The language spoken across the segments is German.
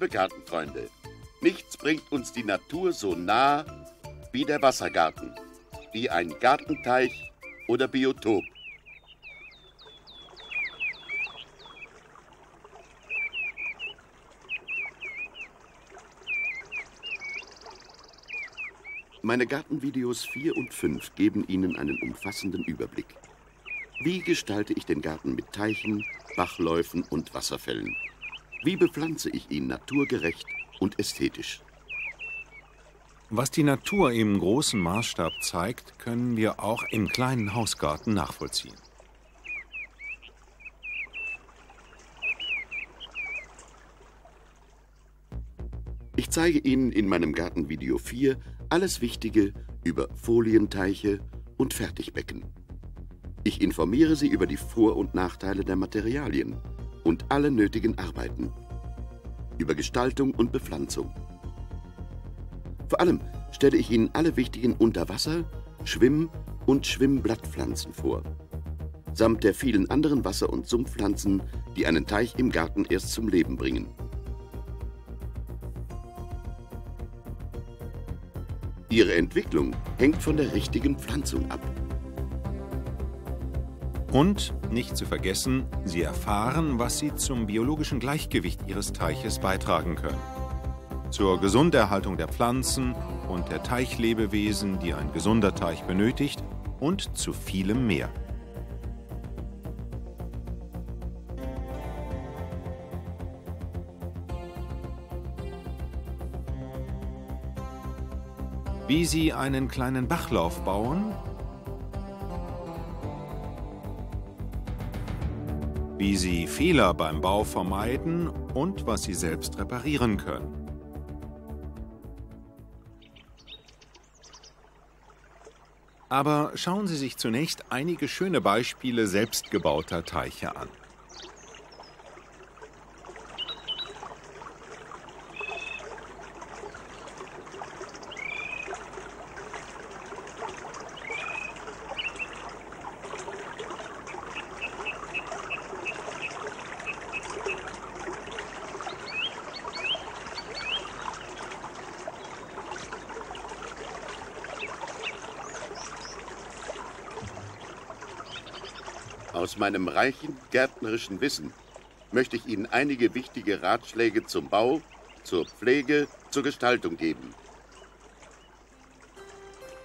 Liebe Gartenfreunde, nichts bringt uns die Natur so nah wie der Wassergarten, wie ein Gartenteich oder Biotop. Meine Gartenvideos 4 und 5 geben Ihnen einen umfassenden Überblick. Wie gestalte ich den Garten mit Teichen, Bachläufen und Wasserfällen? Wie bepflanze ich ihn naturgerecht und ästhetisch? Was die Natur im großen Maßstab zeigt, können wir auch im kleinen Hausgarten nachvollziehen. Ich zeige Ihnen in meinem Gartenvideo 4 alles Wichtige über Folienteiche und Fertigbecken. Ich informiere Sie über die Vor- und Nachteile der Materialien und alle nötigen Arbeiten, über Gestaltung und Bepflanzung. Vor allem stelle ich Ihnen alle wichtigen Unterwasser-, Schwimm- und Schwimmblattpflanzen vor, samt der vielen anderen Wasser- und Sumpfpflanzen, die einen Teich im Garten erst zum Leben bringen. Ihre Entwicklung hängt von der richtigen Pflanzung ab. Und, nicht zu vergessen, Sie erfahren, was Sie zum biologischen Gleichgewicht Ihres Teiches beitragen können. Zur Gesunderhaltung der Pflanzen und der Teichlebewesen, die ein gesunder Teich benötigt, und zu vielem mehr. Wie Sie einen kleinen Bachlauf bauen, wie Sie Fehler beim Bau vermeiden und was Sie selbst reparieren können. Aber schauen Sie sich zunächst einige schöne Beispiele selbstgebauter Teiche an. Meinem reichen gärtnerischen Wissen möchte ich Ihnen einige wichtige Ratschläge zum Bau, zur Pflege, zur Gestaltung geben.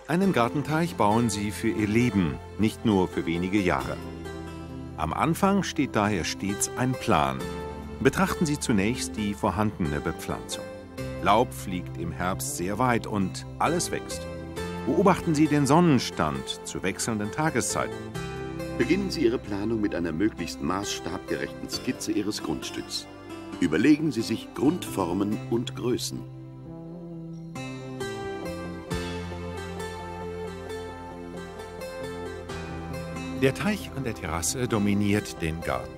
Einen Gartenteich bauen Sie für Ihr Leben, nicht nur für wenige Jahre. Am Anfang steht daher stets ein Plan. Betrachten Sie zunächst die vorhandene Bepflanzung. Laub fliegt im Herbst sehr weit und alles wächst. Beobachten Sie den Sonnenstand zu wechselnden Tageszeiten. Beginnen Sie Ihre Planung mit einer möglichst maßstabgerechten Skizze Ihres Grundstücks. Überlegen Sie sich Grundformen und Größen. Der Teich an der Terrasse dominiert den Garten.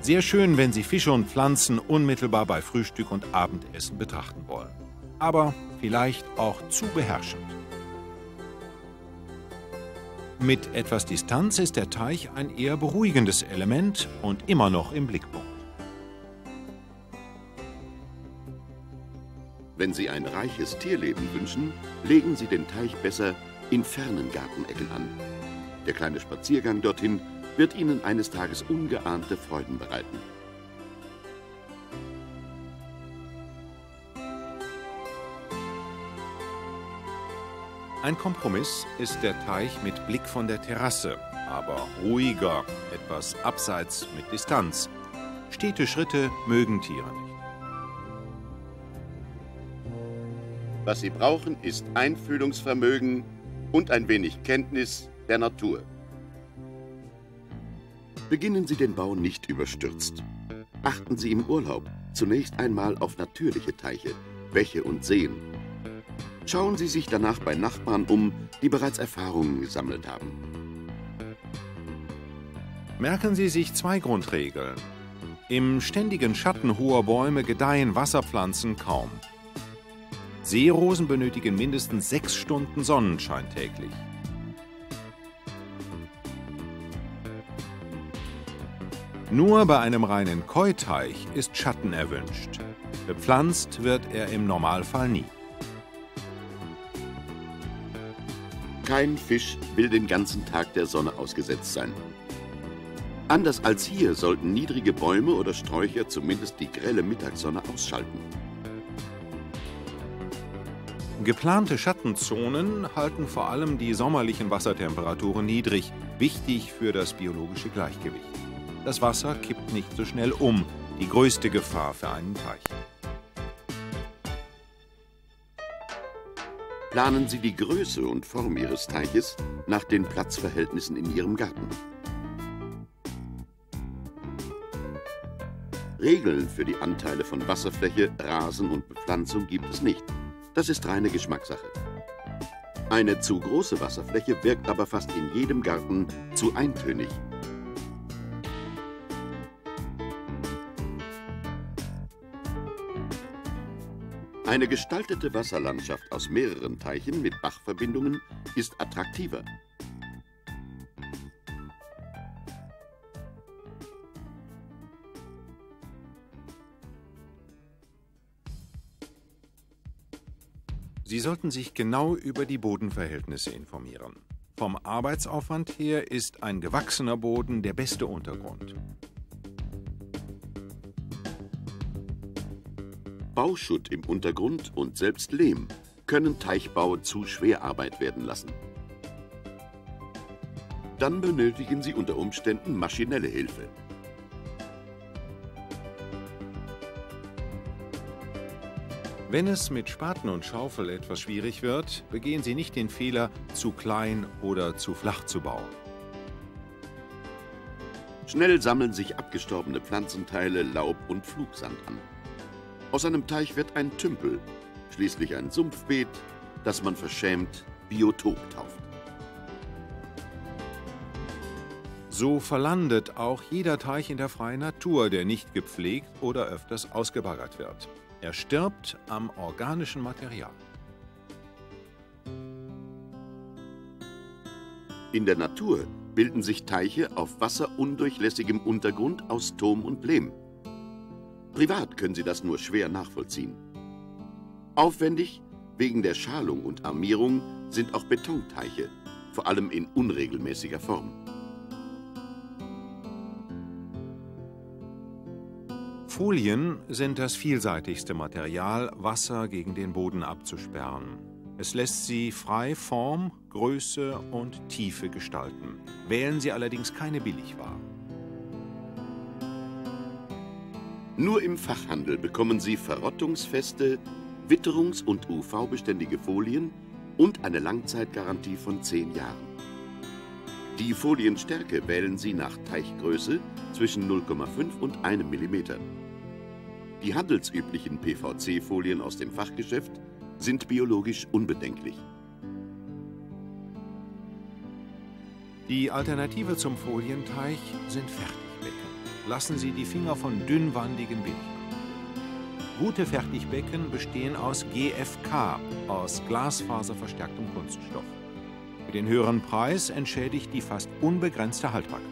Sehr schön, wenn Sie Fische und Pflanzen unmittelbar bei Frühstück und Abendessen betrachten wollen. Aber vielleicht auch zu beherrschend. Mit etwas Distanz ist der Teich ein eher beruhigendes Element und immer noch im Blickpunkt. Wenn Sie ein reiches Tierleben wünschen, legen Sie den Teich besser in fernen Gartenecken an. Der kleine Spaziergang dorthin wird Ihnen eines Tages ungeahnte Freuden bereiten. Ein Kompromiss ist der Teich mit Blick von der Terrasse, aber ruhiger, etwas abseits mit Distanz. Stete Schritte mögen Tiere nicht. Was Sie brauchen, ist Einfühlungsvermögen und ein wenig Kenntnis der Natur. Beginnen Sie den Bau nicht überstürzt. Achten Sie im Urlaub zunächst einmal auf natürliche Teiche, Bäche und Seen. Schauen Sie sich danach bei Nachbarn um, die bereits Erfahrungen gesammelt haben. Merken Sie sich zwei Grundregeln. Im ständigen Schatten hoher Bäume gedeihen Wasserpflanzen kaum. Seerosen benötigen mindestens sechs Stunden Sonnenschein täglich. Nur bei einem reinen Keuteich ist Schatten erwünscht. Bepflanzt wird er im Normalfall nie. Kein Fisch will den ganzen Tag der Sonne ausgesetzt sein. Anders als hier sollten niedrige Bäume oder Sträucher zumindest die grelle Mittagssonne ausschalten. Geplante Schattenzonen halten vor allem die sommerlichen Wassertemperaturen niedrig, wichtig für das biologische Gleichgewicht. Das Wasser kippt nicht so schnell um, die größte Gefahr für einen Teich. Planen Sie die Größe und Form Ihres Teiches nach den Platzverhältnissen in Ihrem Garten. Regeln für die Anteile von Wasserfläche, Rasen und Bepflanzung gibt es nicht. Das ist reine Geschmackssache. Eine zu große Wasserfläche wirkt aber fast in jedem Garten zu eintönig. Eine gestaltete Wasserlandschaft aus mehreren Teichen mit Bachverbindungen ist attraktiver. Sie sollten sich genau über die Bodenverhältnisse informieren. Vom Arbeitsaufwand her ist ein gewachsener Boden der beste Untergrund. Bauschutt im Untergrund und selbst Lehm können Teichbau zu Schwerarbeit werden lassen. Dann benötigen Sie unter Umständen maschinelle Hilfe. Wenn es mit Spaten und Schaufel etwas schwierig wird, begehen Sie nicht den Fehler, zu klein oder zu flach zu bauen. Schnell sammeln sich abgestorbene Pflanzenteile, Laub und Flugsand an. Aus einem Teich wird ein Tümpel, schließlich ein Sumpfbeet, das man verschämt Biotop tauft. So verlandet auch jeder Teich in der freien Natur, der nicht gepflegt oder öfters ausgebaggert wird. Er stirbt am organischen Material. In der Natur bilden sich Teiche auf wasserundurchlässigem Untergrund aus Tom und Lehm. Privat können Sie das nur schwer nachvollziehen. Aufwendig wegen der Schalung und Armierung sind auch Betonteiche, vor allem in unregelmäßiger Form. Folien sind das vielseitigste Material, Wasser gegen den Boden abzusperren. Es lässt sie frei Form, Größe und Tiefe gestalten. Wählen Sie allerdings keine Billigware. Nur im Fachhandel bekommen Sie verrottungsfeste, witterungs- und UV-beständige Folien und eine Langzeitgarantie von 10 Jahren. Die Folienstärke wählen Sie nach Teichgröße zwischen 0,5 und 1 mm. Die handelsüblichen PVC-Folien aus dem Fachgeschäft sind biologisch unbedenklich. Die Alternative zum Folienteich sind Fertigbecken. Lassen Sie die Finger von dünnwandigen Bildern. Gute Fertigbecken bestehen aus GFK, aus glasfaserverstärktem Kunststoff. Für den höheren Preis entschädigt die fast unbegrenzte Haltbarkeit.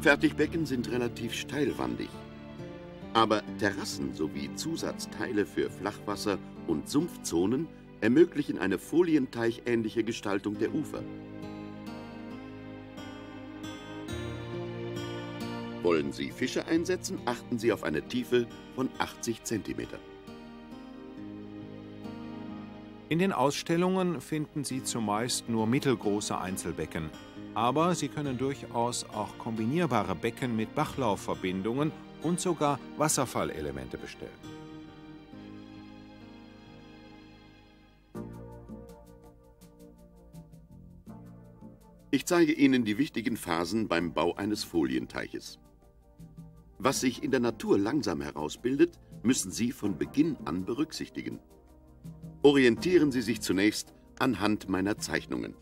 Fertigbecken sind relativ steilwandig. Aber Terrassen sowie Zusatzteile für Flachwasser und Sumpfzonen ermöglichen eine folienteichähnliche Gestaltung der Ufer. Wollen Sie Fische einsetzen, achten Sie auf eine Tiefe von 80 cm. In den Ausstellungen finden Sie zumeist nur mittelgroße Einzelbecken, aber Sie können durchaus auch kombinierbare Becken mit Bachlaufverbindungen und sogar Wasserfallelemente bestellen. Ich zeige Ihnen die wichtigen Phasen beim Bau eines Folienteiches. Was sich in der Natur langsam herausbildet, müssen Sie von Beginn an berücksichtigen. Orientieren Sie sich zunächst anhand meiner Zeichnungen.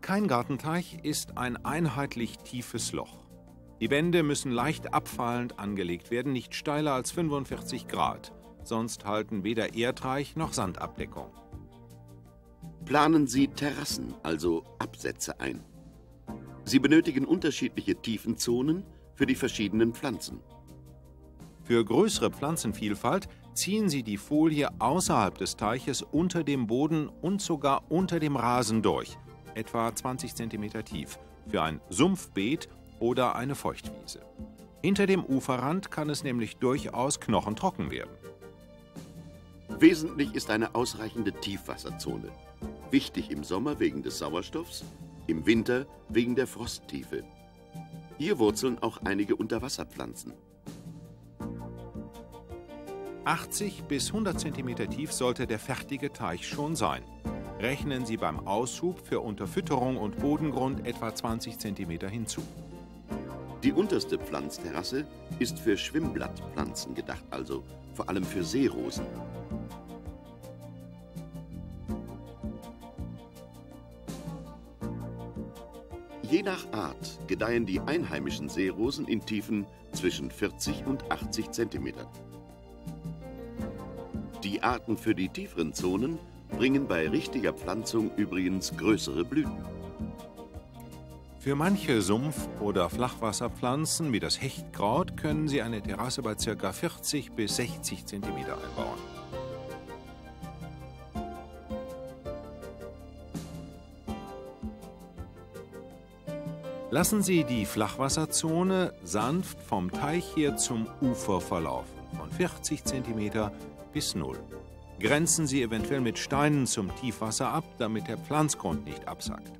Kein Gartenteich ist ein einheitlich tiefes Loch. Die Wände müssen leicht abfallend angelegt werden, nicht steiler als 45 Grad, sonst halten weder Erdreich noch Sandabdeckung. Planen Sie Terrassen, also Absätze ein. Sie benötigen unterschiedliche Tiefenzonen für die verschiedenen Pflanzen. Für größere Pflanzenvielfalt ziehen Sie die Folie außerhalb des Teiches unter dem Boden und sogar unter dem Rasen durch, etwa 20 cm tief, für ein Sumpfbeet oder eine Feuchtwiese. Hinter dem Uferrand kann es nämlich durchaus knochentrocken werden. Wesentlich ist eine ausreichende Tiefwasserzone. Wichtig im Sommer wegen des Sauerstoffs, im Winter wegen der Frosttiefe. Hier wurzeln auch einige Unterwasserpflanzen. 80 bis 100 cm tief sollte der fertige Teich schon sein. Rechnen Sie beim Aushub für Unterfütterung und Bodengrund etwa 20 cm hinzu. Die unterste Pflanzterrasse ist für Schwimmblattpflanzen gedacht, also vor allem für Seerosen. Je nach Art gedeihen die einheimischen Seerosen in Tiefen zwischen 40 und 80 cm. Die Arten für die tieferen Zonen bringen bei richtiger Pflanzung übrigens größere Blüten. Für manche Sumpf- oder Flachwasserpflanzen wie das Hechtkraut können Sie eine Terrasse bei ca. 40 bis 60 cm einbauen. Lassen Sie die Flachwasserzone sanft vom Teich her zum Ufer verlaufen, von 40 cm bis 0. Grenzen Sie eventuell mit Steinen zum Tiefwasser ab, damit der Pflanzgrund nicht absackt.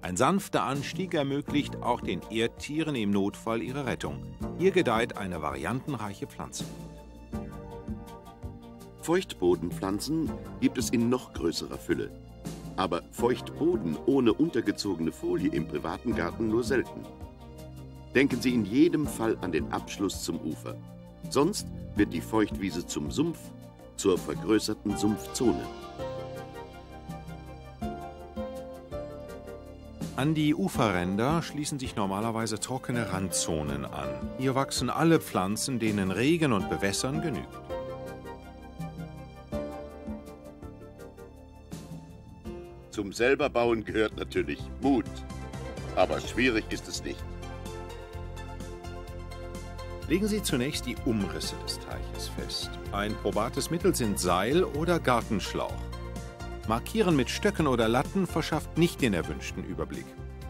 Ein sanfter Anstieg ermöglicht auch den Erdtieren im Notfall ihre Rettung. Hier gedeiht eine variantenreiche Pflanze. Feuchtbodenpflanzen gibt es in noch größerer Fülle. Aber Feuchtboden ohne untergezogene Folie im privaten Garten nur selten. Denken Sie in jedem Fall an den Abschluss zum Ufer. Sonst wird die Feuchtwiese zum Sumpf, zur vergrößerten Sumpfzone. An die Uferränder schließen sich normalerweise trockene Randzonen an. Hier wachsen alle Pflanzen, denen Regen und Bewässern genügt. Zum selberbauen gehört natürlich Mut. Aber schwierig ist es nicht. Legen Sie zunächst die Umrisse des Teiches fest. Ein probates Mittel sind Seil oder Gartenschlauch. Markieren mit Stöcken oder Latten verschafft nicht den erwünschten Überblick.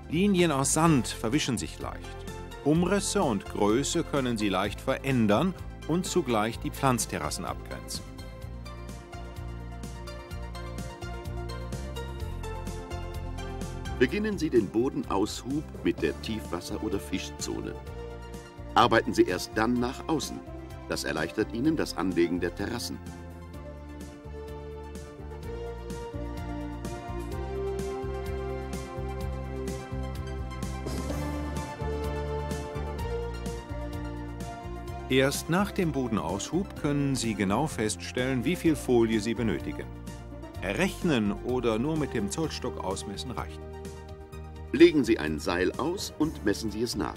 Linien aus Sand verwischen sich leicht. Umrisse und Größe können Sie leicht verändern und zugleich die Pflanzterrassen abgrenzen. Beginnen Sie den Bodenaushub mit der Tiefwasser- oder Fischzone. Arbeiten Sie erst dann nach außen. Das erleichtert Ihnen das Anlegen der Terrassen. Erst nach dem Bodenaushub können Sie genau feststellen, wie viel Folie Sie benötigen. Errechnen oder nur mit dem Zollstock ausmessen reicht. Legen Sie ein Seil aus und messen Sie es nach.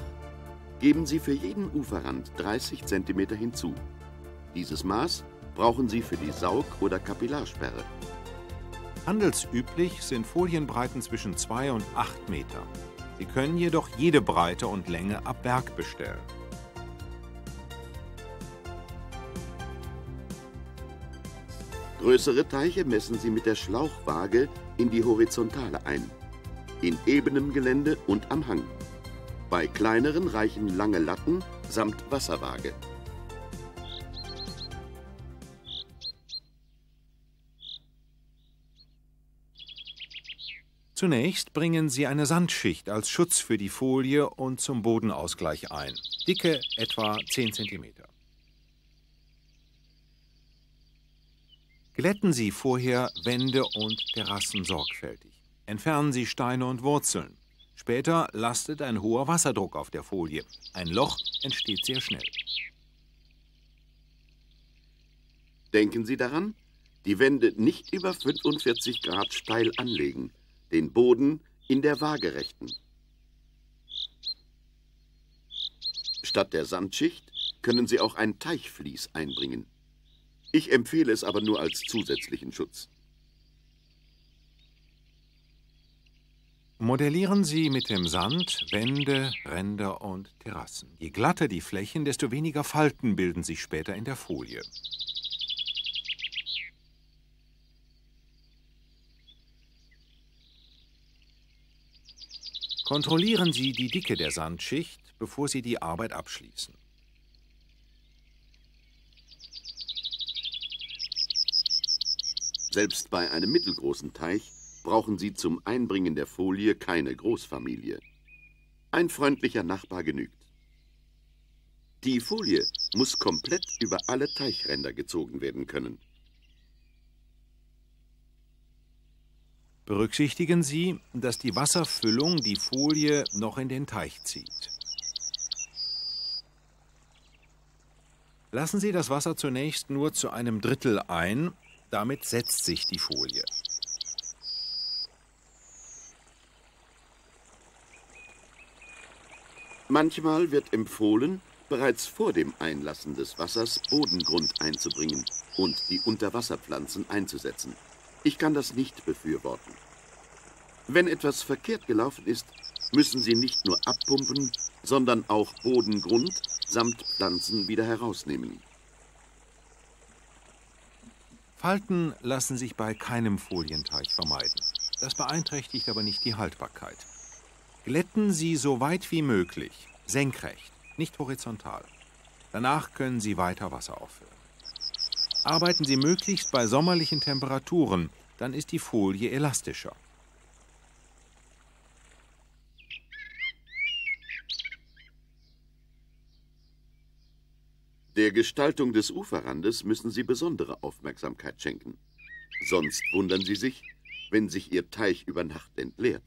Geben Sie für jeden Uferrand 30 cm hinzu. Dieses Maß brauchen Sie für die Saug- oder Kapillarsperre. Handelsüblich sind Folienbreiten zwischen 2 und 8 Meter. Sie können jedoch jede Breite und Länge ab Werk bestellen. Größere Teiche messen Sie mit der Schlauchwaage in die Horizontale ein. In ebenem Gelände und am Hang. Bei kleineren reichen lange Latten samt Wasserwaage. Zunächst bringen Sie eine Sandschicht als Schutz für die Folie und zum Bodenausgleich ein. Dicke etwa 10 cm. Glätten Sie vorher Wände und Terrassen sorgfältig. Entfernen Sie Steine und Wurzeln. Später lastet ein hoher Wasserdruck auf der Folie. Ein Loch entsteht sehr schnell. Denken Sie daran, die Wände nicht über 45 Grad steil anlegen, den Boden in der Waagerechten. Statt der Sandschicht können Sie auch ein Teichvlies einbringen. Ich empfehle es aber nur als zusätzlichen Schutz. Modellieren Sie mit dem Sand Wände, Ränder und Terrassen. Je glatter die Flächen, desto weniger Falten bilden sich später in der Folie. Kontrollieren Sie die Dicke der Sandschicht, bevor Sie die Arbeit abschließen. Selbst bei einem mittelgroßen Teich brauchen Sie zum Einbringen der Folie keine Großfamilie. Ein freundlicher Nachbar genügt. Die Folie muss komplett über alle Teichränder gezogen werden können. Berücksichtigen Sie, dass die Wasserfüllung die Folie noch in den Teich zieht. Lassen Sie das Wasser zunächst nur zu einem Drittel ein, damit setzt sich die Folie. Manchmal wird empfohlen, bereits vor dem Einlassen des Wassers Bodengrund einzubringen und die Unterwasserpflanzen einzusetzen. Ich kann das nicht befürworten. Wenn etwas verkehrt gelaufen ist, müssen Sie nicht nur abpumpen, sondern auch Bodengrund samt Pflanzen wieder herausnehmen. Falten lassen sich bei keinem Folienteich vermeiden. Das beeinträchtigt aber nicht die Haltbarkeit. Glätten Sie so weit wie möglich, senkrecht, nicht horizontal. Danach können Sie weiter Wasser auffüllen. Arbeiten Sie möglichst bei sommerlichen Temperaturen, dann ist die Folie elastischer. Der Gestaltung des Uferrandes müssen Sie besondere Aufmerksamkeit schenken. Sonst wundern Sie sich, wenn sich Ihr Teich über Nacht entleert.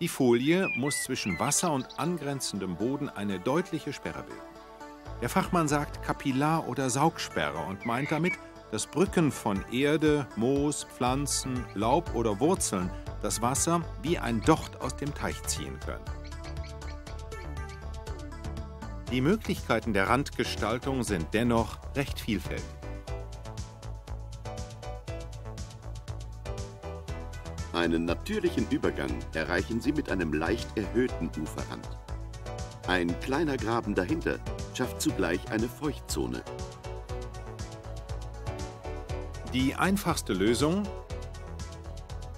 Die Folie muss zwischen Wasser und angrenzendem Boden eine deutliche Sperre bilden. Der Fachmann sagt Kapillar- oder Saugsperre und meint damit, dass Brücken von Erde, Moos, Pflanzen, Laub oder Wurzeln das Wasser wie ein Docht aus dem Teich ziehen können. Die Möglichkeiten der Randgestaltung sind dennoch recht vielfältig. Einen natürlichen Übergang erreichen Sie mit einem leicht erhöhten Uferrand. Ein kleiner Graben dahinter schafft zugleich eine Feuchtzone. Die einfachste Lösung?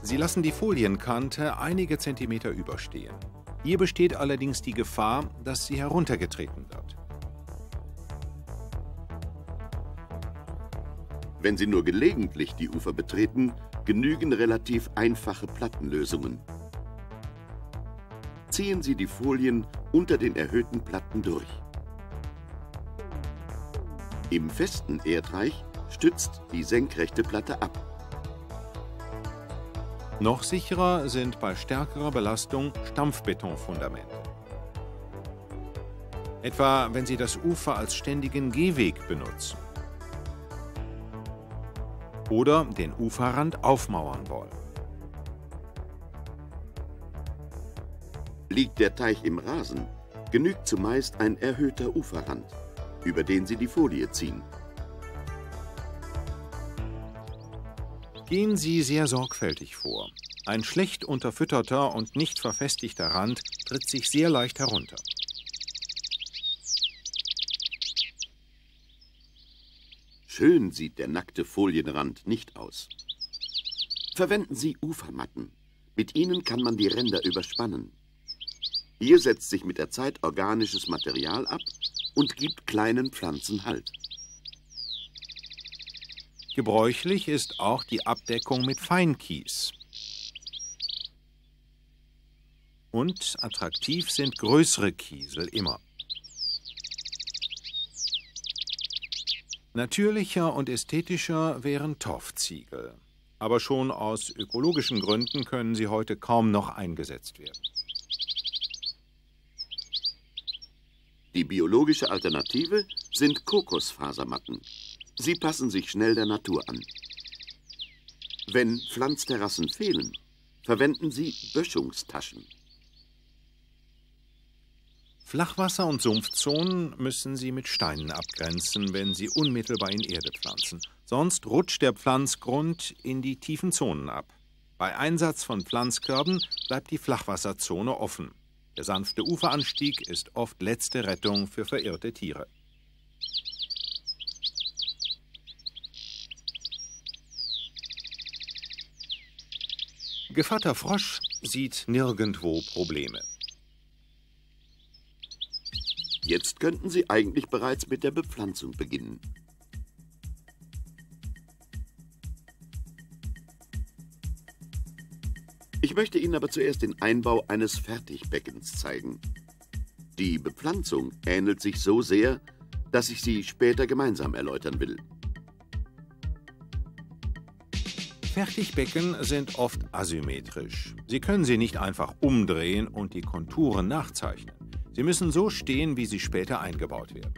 Sie lassen die Folienkante einige Zentimeter überstehen. Hier besteht allerdings die Gefahr, dass sie heruntergetreten wird. Wenn Sie nur gelegentlich die Ufer betreten, genügen relativ einfache Plattenlösungen. Ziehen Sie die Folien unter den erhöhten Platten durch. Im festen Erdreich stützt die senkrechte Platte ab. Noch sicherer sind bei stärkerer Belastung Stampfbetonfundamente. Etwa wenn Sie das Ufer als ständigen Gehweg benutzen oder den Uferrand aufmauern wollen. Liegt der Teich im Rasen, genügt zumeist ein erhöhter Uferrand, über den Sie die Folie ziehen. Gehen Sie sehr sorgfältig vor. Ein schlecht unterfütterter und nicht verfestigter Rand tritt sich sehr leicht herunter. Schön sieht der nackte Folienrand nicht aus. Verwenden Sie Ufermatten. Mit ihnen kann man die Ränder überspannen. Hier setzt sich mit der Zeit organisches Material ab und gibt kleinen Pflanzen Halt. Gebräuchlich ist auch die Abdeckung mit Feinkies. Und attraktiv sind größere Kiesel immer. Natürlicher und ästhetischer wären Torfziegel. Aber schon aus ökologischen Gründen können sie heute kaum noch eingesetzt werden. Die biologische Alternative sind Kokosfasermatten. Sie passen sich schnell der Natur an. Wenn Pflanzterrassen fehlen, verwenden Sie Böschungstaschen. Flachwasser- und Sumpfzonen müssen Sie mit Steinen abgrenzen, wenn Sie unmittelbar in Erde pflanzen. Sonst rutscht der Pflanzgrund in die tiefen Zonen ab. Bei Einsatz von Pflanzkörben bleibt die Flachwasserzone offen. Der sanfte Uferanstieg ist oft letzte Rettung für verirrte Tiere. Gevatter Frosch sieht nirgendwo Probleme. Jetzt könnten Sie eigentlich bereits mit der Bepflanzung beginnen. Ich möchte Ihnen aber zuerst den Einbau eines Fertigbeckens zeigen. Die Bepflanzung ähnelt sich so sehr, dass ich sie später gemeinsam erläutern will. Fertigbecken sind oft asymmetrisch. Sie können sie nicht einfach umdrehen und die Konturen nachzeichnen. Sie müssen so stehen, wie sie später eingebaut werden.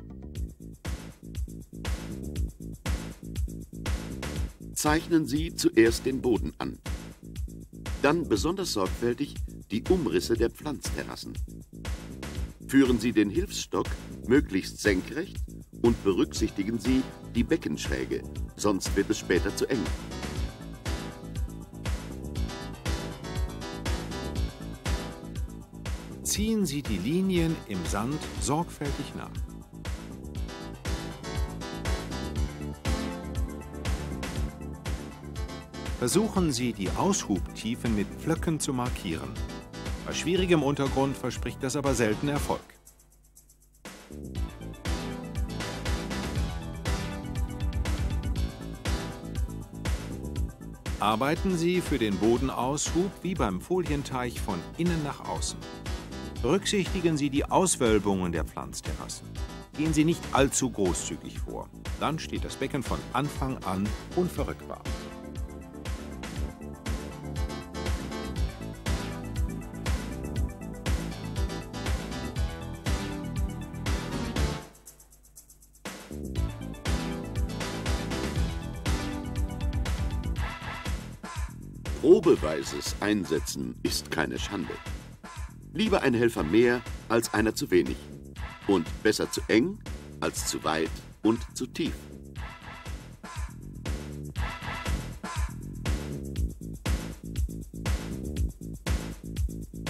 Zeichnen Sie zuerst den Boden an. Dann besonders sorgfältig die Umrisse der Pflanzterrassen. Führen Sie den Hilfsstock möglichst senkrecht und berücksichtigen Sie die Beckenschräge, sonst wird es später zu eng. Ziehen Sie die Linien im Sand sorgfältig nach. Versuchen Sie, die Aushubtiefen mit Pflöcken zu markieren. Bei schwierigem Untergrund verspricht das aber selten Erfolg. Arbeiten Sie für den Bodenaushub wie beim Folienteich von innen nach außen. Berücksichtigen Sie die Auswölbungen der Pflanzterrassen. Gehen Sie nicht allzu großzügig vor. Dann steht das Becken von Anfang an unverrückbar. Probeweises Einsetzen ist keine Schande. Lieber ein Helfer mehr als einer zu wenig. Und besser zu eng als zu weit und zu tief.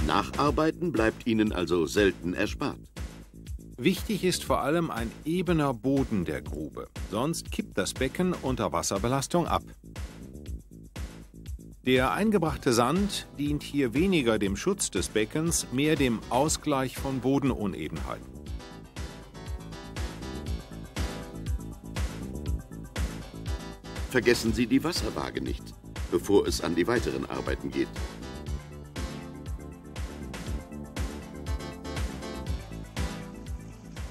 Nacharbeiten bleibt Ihnen also selten erspart. Wichtig ist vor allem ein ebener Boden der Grube, sonst kippt das Becken unter Wasserbelastung ab. Der eingebrachte Sand dient hier weniger dem Schutz des Beckens, mehr dem Ausgleich von Bodenunebenheiten. Vergessen Sie die Wasserwaage nicht, bevor es an die weiteren Arbeiten geht.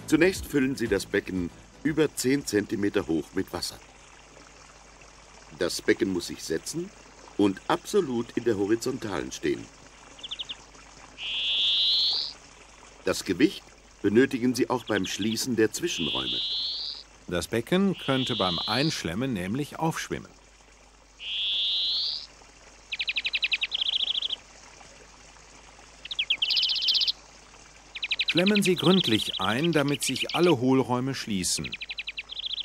Zunächst füllen Sie das Becken über 10 cm hoch mit Wasser. Das Becken muss sich setzen und absolut in der Horizontalen stehen. Das Gewicht benötigen Sie auch beim Schließen der Zwischenräume. Das Becken könnte beim Einschlemmen nämlich aufschwimmen. Schlemmen Sie gründlich ein, damit sich alle Hohlräume schließen.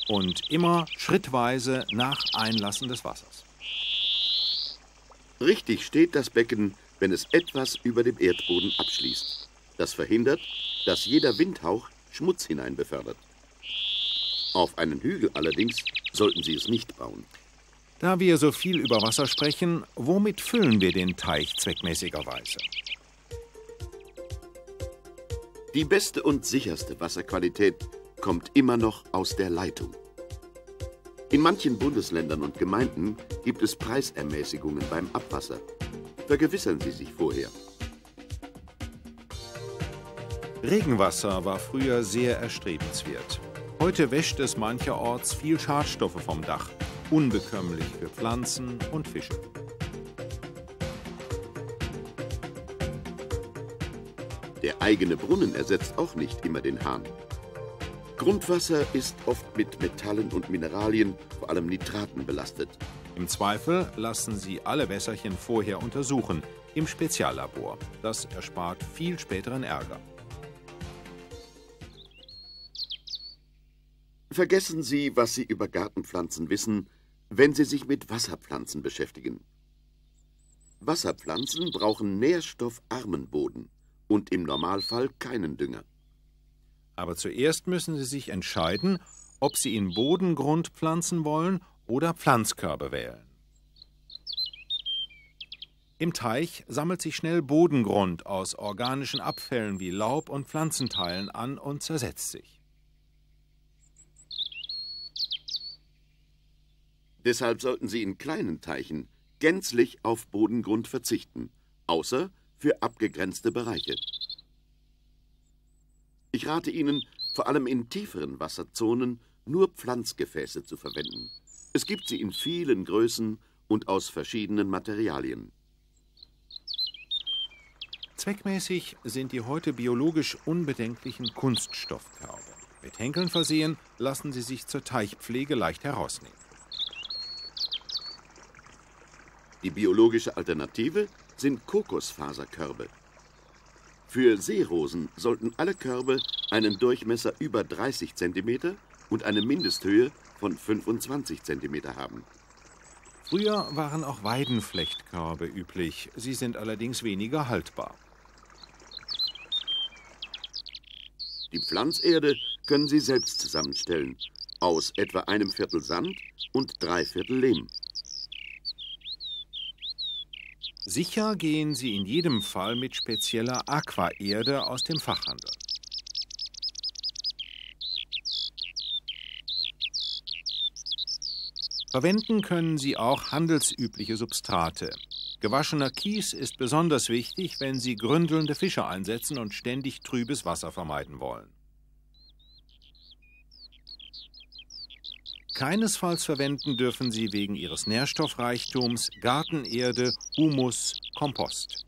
Und immer schrittweise nach Einlassen des Wassers. Richtig steht das Becken, wenn es etwas über dem Erdboden abschließt. Das verhindert, dass jeder Windhauch Schmutz hinein befördert. Auf einen Hügel allerdings sollten Sie es nicht bauen. Da wir so viel über Wasser sprechen, womit füllen wir den Teich zweckmäßigerweise? Die beste und sicherste Wasserqualität kommt immer noch aus der Leitung. In manchen Bundesländern und Gemeinden gibt es Preisermäßigungen beim Abwasser. Vergewissern Sie sich vorher. Regenwasser war früher sehr erstrebenswert. Heute wäscht es mancherorts viel Schadstoffe vom Dach, unbekömmlich für Pflanzen und Fische. Der eigene Brunnen ersetzt auch nicht immer den Hahn. Grundwasser ist oft mit Metallen und Mineralien, vor allem Nitraten, belastet. Im Zweifel lassen Sie alle Wässerchen vorher untersuchen, im Speziallabor. Das erspart viel späteren Ärger. Vergessen Sie, was Sie über Gartenpflanzen wissen, wenn Sie sich mit Wasserpflanzen beschäftigen. Wasserpflanzen brauchen nährstoffarmen Boden und im Normalfall keinen Dünger. Aber zuerst müssen Sie sich entscheiden, ob Sie in Bodengrund pflanzen wollen oder Pflanzkörbe wählen. Im Teich sammelt sich schnell Bodengrund aus organischen Abfällen wie Laub und Pflanzenteilen an und zersetzt sich. Deshalb sollten Sie in kleinen Teichen gänzlich auf Bodengrund verzichten, außer für abgegrenzte Bereiche. Ich rate Ihnen, vor allem in tieferen Wasserzonen, nur Pflanzgefäße zu verwenden. Es gibt sie in vielen Größen und aus verschiedenen Materialien. Zweckmäßig sind die heute biologisch unbedenklichen Kunststoffkörbe. Mit Henkeln versehen, lassen sie sich zur Teichpflege leicht herausnehmen. Die biologische Alternative sind Kokosfaserkörbe. Für Seerosen sollten alle Körbe einen Durchmesser über 30 cm und eine Mindesthöhe von 25 cm haben. Früher waren auch Weidenflechtkörbe üblich, sie sind allerdings weniger haltbar. Die Pflanzerde können Sie selbst zusammenstellen, aus etwa einem Viertel Sand und drei Viertel Lehm. Sicher gehen Sie in jedem Fall mit spezieller Aquaerde aus dem Fachhandel. Verwenden können Sie auch handelsübliche Substrate. Gewaschener Kies ist besonders wichtig, wenn Sie gründelnde Fische einsetzen und ständig trübes Wasser vermeiden wollen. Keinesfalls verwenden dürfen Sie wegen ihres Nährstoffreichtums Gartenerde, Humus, Kompost.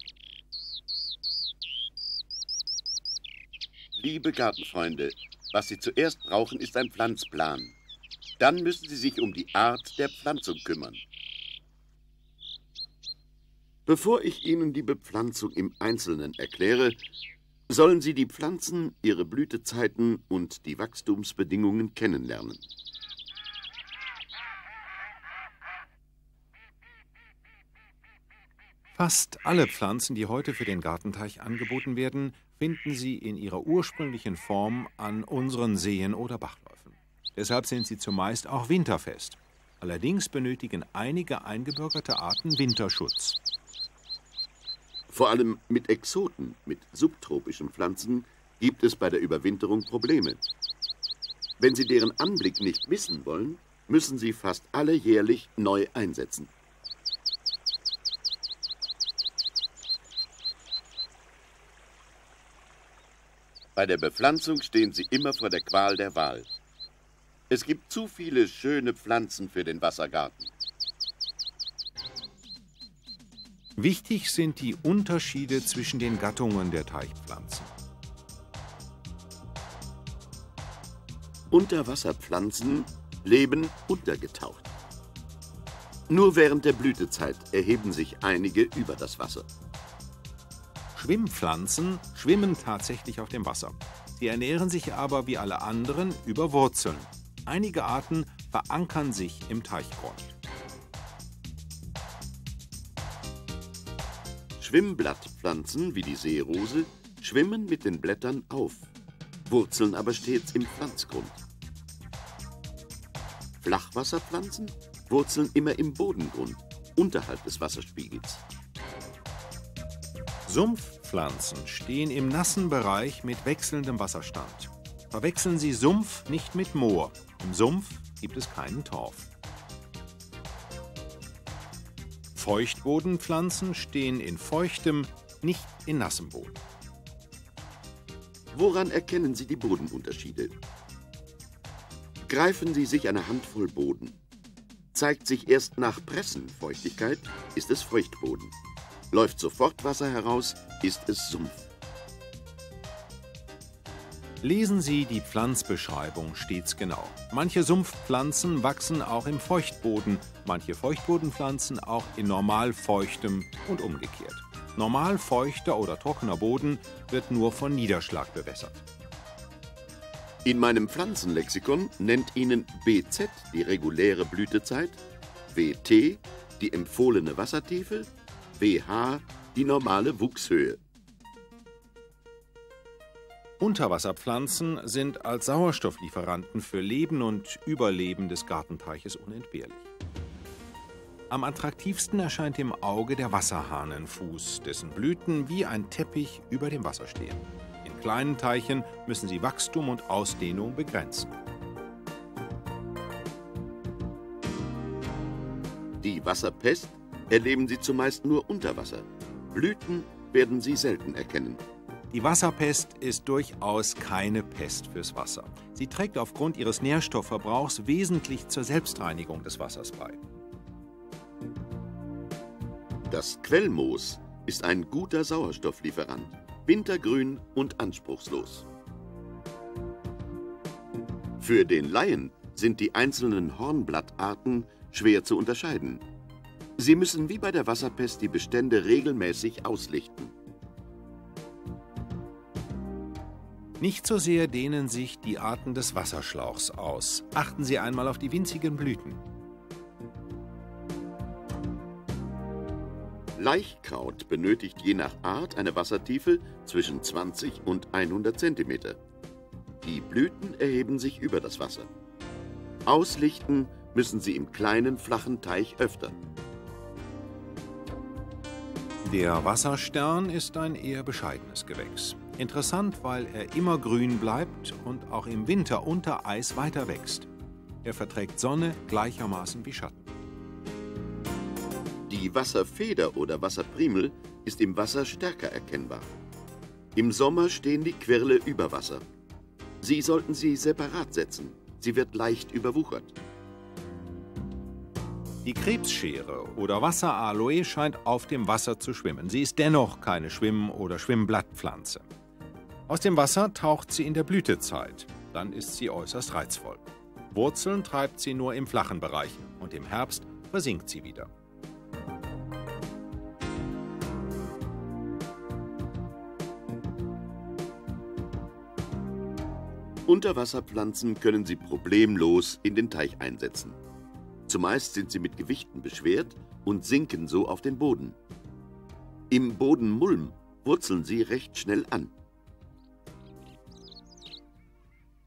Liebe Gartenfreunde, was Sie zuerst brauchen, ist ein Pflanzplan. Dann müssen Sie sich um die Art der Pflanzung kümmern. Bevor ich Ihnen die Bepflanzung im Einzelnen erkläre, sollen Sie die Pflanzen, ihre Blütezeiten und die Wachstumsbedingungen kennenlernen. Fast alle Pflanzen, die heute für den Gartenteich angeboten werden, finden Sie in ihrer ursprünglichen Form an unseren Seen oder Bachläufen. Deshalb sind sie zumeist auch winterfest. Allerdings benötigen einige eingebürgerte Arten Winterschutz. Vor allem mit Exoten, mit subtropischen Pflanzen, gibt es bei der Überwinterung Probleme. Wenn Sie deren Anblick nicht missen wollen, müssen Sie fast alle jährlich neu einsetzen. Bei der Bepflanzung stehen Sie immer vor der Qual der Wahl. Es gibt zu viele schöne Pflanzen für den Wassergarten. Wichtig sind die Unterschiede zwischen den Gattungen der Teichpflanzen. Unterwasserpflanzen leben untergetaucht. Nur während der Blütezeit erheben sich einige über das Wasser. Schwimmpflanzen schwimmen tatsächlich auf dem Wasser. Sie ernähren sich aber wie alle anderen über Wurzeln. Einige Arten verankern sich im Teichgrund. Schwimmblattpflanzen wie die Seerose schwimmen mit den Blättern auf, wurzeln aber stets im Pflanzgrund. Flachwasserpflanzen wurzeln immer im Bodengrund, unterhalb des Wasserspiegels. Sumpfpflanzen stehen im nassen Bereich mit wechselndem Wasserstand. Verwechseln Sie Sumpf nicht mit Moor. Im Sumpf gibt es keinen Torf. Feuchtbodenpflanzen stehen in feuchtem, nicht in nassem Boden. Woran erkennen Sie die Bodenunterschiede? Greifen Sie sich eine Handvoll Boden. Zeigt sich erst nach Pressen Feuchtigkeit, ist es Feuchtboden. Läuft sofort Wasser heraus, ist es Sumpf. Lesen Sie die Pflanzbeschreibung stets genau. Manche Sumpfpflanzen wachsen auch im Feuchtboden, manche Feuchtbodenpflanzen auch in normal feuchtem und umgekehrt. Normal feuchter oder trockener Boden wird nur von Niederschlag bewässert. In meinem Pflanzenlexikon nennt Ihnen BZ die reguläre Blütezeit, WT die empfohlene Wassertiefe, WH die normale Wuchshöhe. Unterwasserpflanzen sind als Sauerstofflieferanten für Leben und Überleben des Gartenteiches unentbehrlich. Am attraktivsten erscheint dem Auge der Wasserhahnenfuß, dessen Blüten wie ein Teppich über dem Wasser stehen kleinen Teichen müssen sie Wachstum und Ausdehnung begrenzen. Die Wasserpest erleben sie zumeist nur unter Wasser. Blüten werden sie selten erkennen. Die Wasserpest ist durchaus keine Pest fürs Wasser. Sie trägt aufgrund ihres Nährstoffverbrauchs wesentlich zur Selbstreinigung des Wassers bei. Das Quellmoos ist ein guter Sauerstofflieferant wintergrün und anspruchslos. Für den Laien sind die einzelnen Hornblattarten schwer zu unterscheiden. Sie müssen wie bei der Wasserpest die Bestände regelmäßig auslichten. Nicht so sehr dehnen sich die Arten des Wasserschlauchs aus. Achten Sie einmal auf die winzigen Blüten. Laichkraut benötigt je nach Art eine Wassertiefe zwischen 20 und 100 cm. Die Blüten erheben sich über das Wasser. Auslichten müssen sie im kleinen, flachen Teich öfter. Der Wasserstern ist ein eher bescheidenes Gewächs. Interessant, weil er immer grün bleibt und auch im Winter unter Eis weiter wächst. Er verträgt Sonne gleichermaßen wie Schatten. Die Wasserfeder oder Wasserprimel ist im Wasser stärker erkennbar. Im Sommer stehen die Quirle über Wasser. Sie sollten sie separat setzen. Sie wird leicht überwuchert. Die Krebsschere oder Wasseraloe scheint auf dem Wasser zu schwimmen. Sie ist dennoch keine Schwimm- oder Schwimmblattpflanze. Aus dem Wasser taucht sie in der Blütezeit. Dann ist sie äußerst reizvoll. Wurzeln treibt sie nur im flachen Bereich und im Herbst versinkt sie wieder. Unterwasserpflanzen können Sie problemlos in den Teich einsetzen. Zumeist sind sie mit Gewichten beschwert und sinken so auf den Boden. Im Bodenmulm wurzeln sie recht schnell an.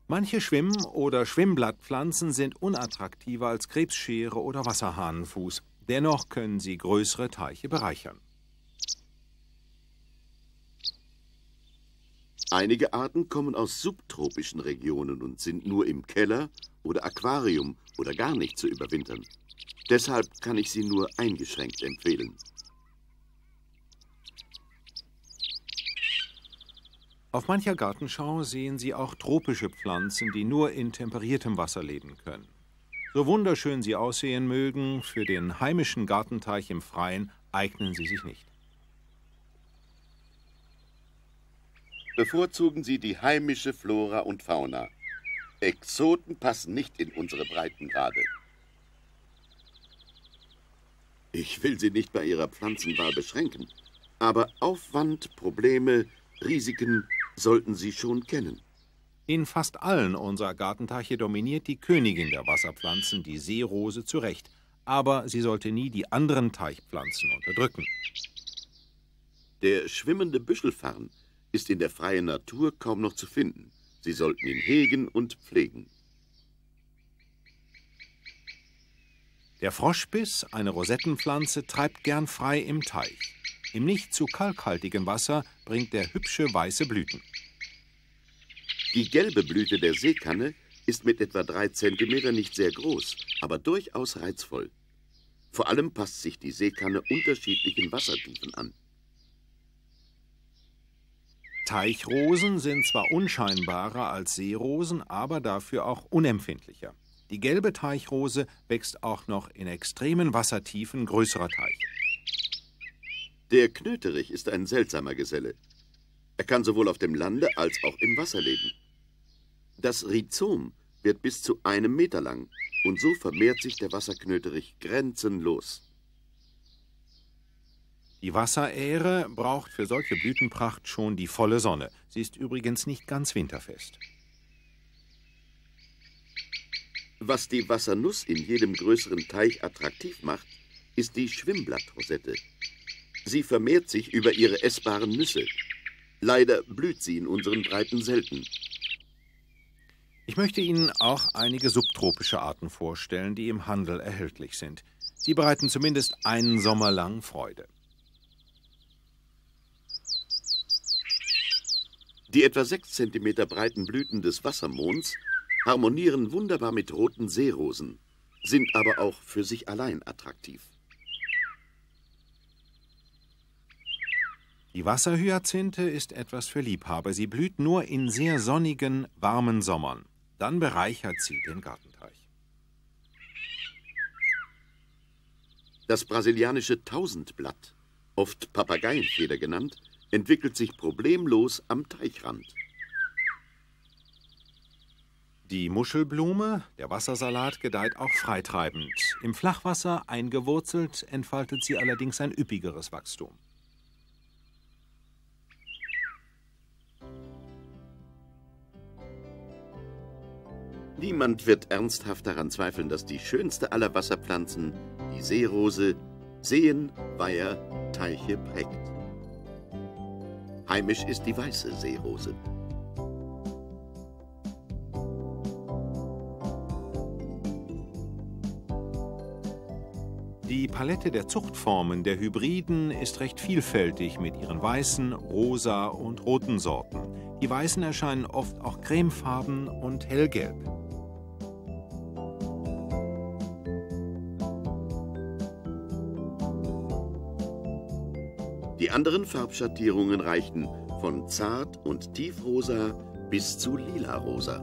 Manche Schwimm- oder Schwimmblattpflanzen sind unattraktiver als Krebsschere oder Wasserhahnenfuß. Dennoch können sie größere Teiche bereichern. Einige Arten kommen aus subtropischen Regionen und sind nur im Keller oder Aquarium oder gar nicht zu überwintern. Deshalb kann ich sie nur eingeschränkt empfehlen. Auf mancher Gartenschau sehen Sie auch tropische Pflanzen, die nur in temperiertem Wasser leben können. So wunderschön sie aussehen mögen, für den heimischen Gartenteich im Freien eignen sie sich nicht. bevorzugen sie die heimische Flora und Fauna. Exoten passen nicht in unsere Breitengrade. Ich will Sie nicht bei Ihrer Pflanzenwahl beschränken, aber Aufwand, Probleme, Risiken sollten Sie schon kennen. In fast allen unserer Gartenteiche dominiert die Königin der Wasserpflanzen, die Seerose, zu Recht. Aber sie sollte nie die anderen Teichpflanzen unterdrücken. Der schwimmende Büschelfarn ist in der freien Natur kaum noch zu finden. Sie sollten ihn hegen und pflegen. Der Froschbiss, eine Rosettenpflanze, treibt gern frei im Teich. Im nicht zu kalkhaltigen Wasser bringt er hübsche weiße Blüten. Die gelbe Blüte der Seekanne ist mit etwa drei Zentimeter nicht sehr groß, aber durchaus reizvoll. Vor allem passt sich die Seekanne unterschiedlichen Wassertiefen an. Teichrosen sind zwar unscheinbarer als Seerosen, aber dafür auch unempfindlicher. Die gelbe Teichrose wächst auch noch in extremen Wassertiefen größerer Teiche. Der Knöterich ist ein seltsamer Geselle. Er kann sowohl auf dem Lande als auch im Wasser leben. Das Rhizom wird bis zu einem Meter lang und so vermehrt sich der Wasserknöterich grenzenlos. Die Wasserähre braucht für solche Blütenpracht schon die volle Sonne. Sie ist übrigens nicht ganz winterfest. Was die Wassernuss in jedem größeren Teich attraktiv macht, ist die Schwimmblattrosette. Sie vermehrt sich über ihre essbaren Nüsse. Leider blüht sie in unseren Breiten selten. Ich möchte Ihnen auch einige subtropische Arten vorstellen, die im Handel erhältlich sind. Sie bereiten zumindest einen Sommer lang Freude. Die etwa 6 cm breiten Blüten des Wassermonds harmonieren wunderbar mit roten Seerosen, sind aber auch für sich allein attraktiv. Die Wasserhyazinthe ist etwas für Liebhaber. Sie blüht nur in sehr sonnigen, warmen Sommern. Dann bereichert sie den Gartenteich. Das brasilianische Tausendblatt, oft Papageienfeder genannt, entwickelt sich problemlos am Teichrand. Die Muschelblume, der Wassersalat, gedeiht auch freitreibend. Im Flachwasser eingewurzelt, entfaltet sie allerdings ein üppigeres Wachstum. Niemand wird ernsthaft daran zweifeln, dass die schönste aller Wasserpflanzen, die Seerose, Seen, Weiher, Teiche prägt. Heimisch ist die weiße Seerose. Die Palette der Zuchtformen der Hybriden ist recht vielfältig mit ihren weißen, rosa und roten Sorten. Die weißen erscheinen oft auch cremefarben und hellgelb. Anderen Farbschattierungen reichen von zart und tiefrosa bis zu lilarosa.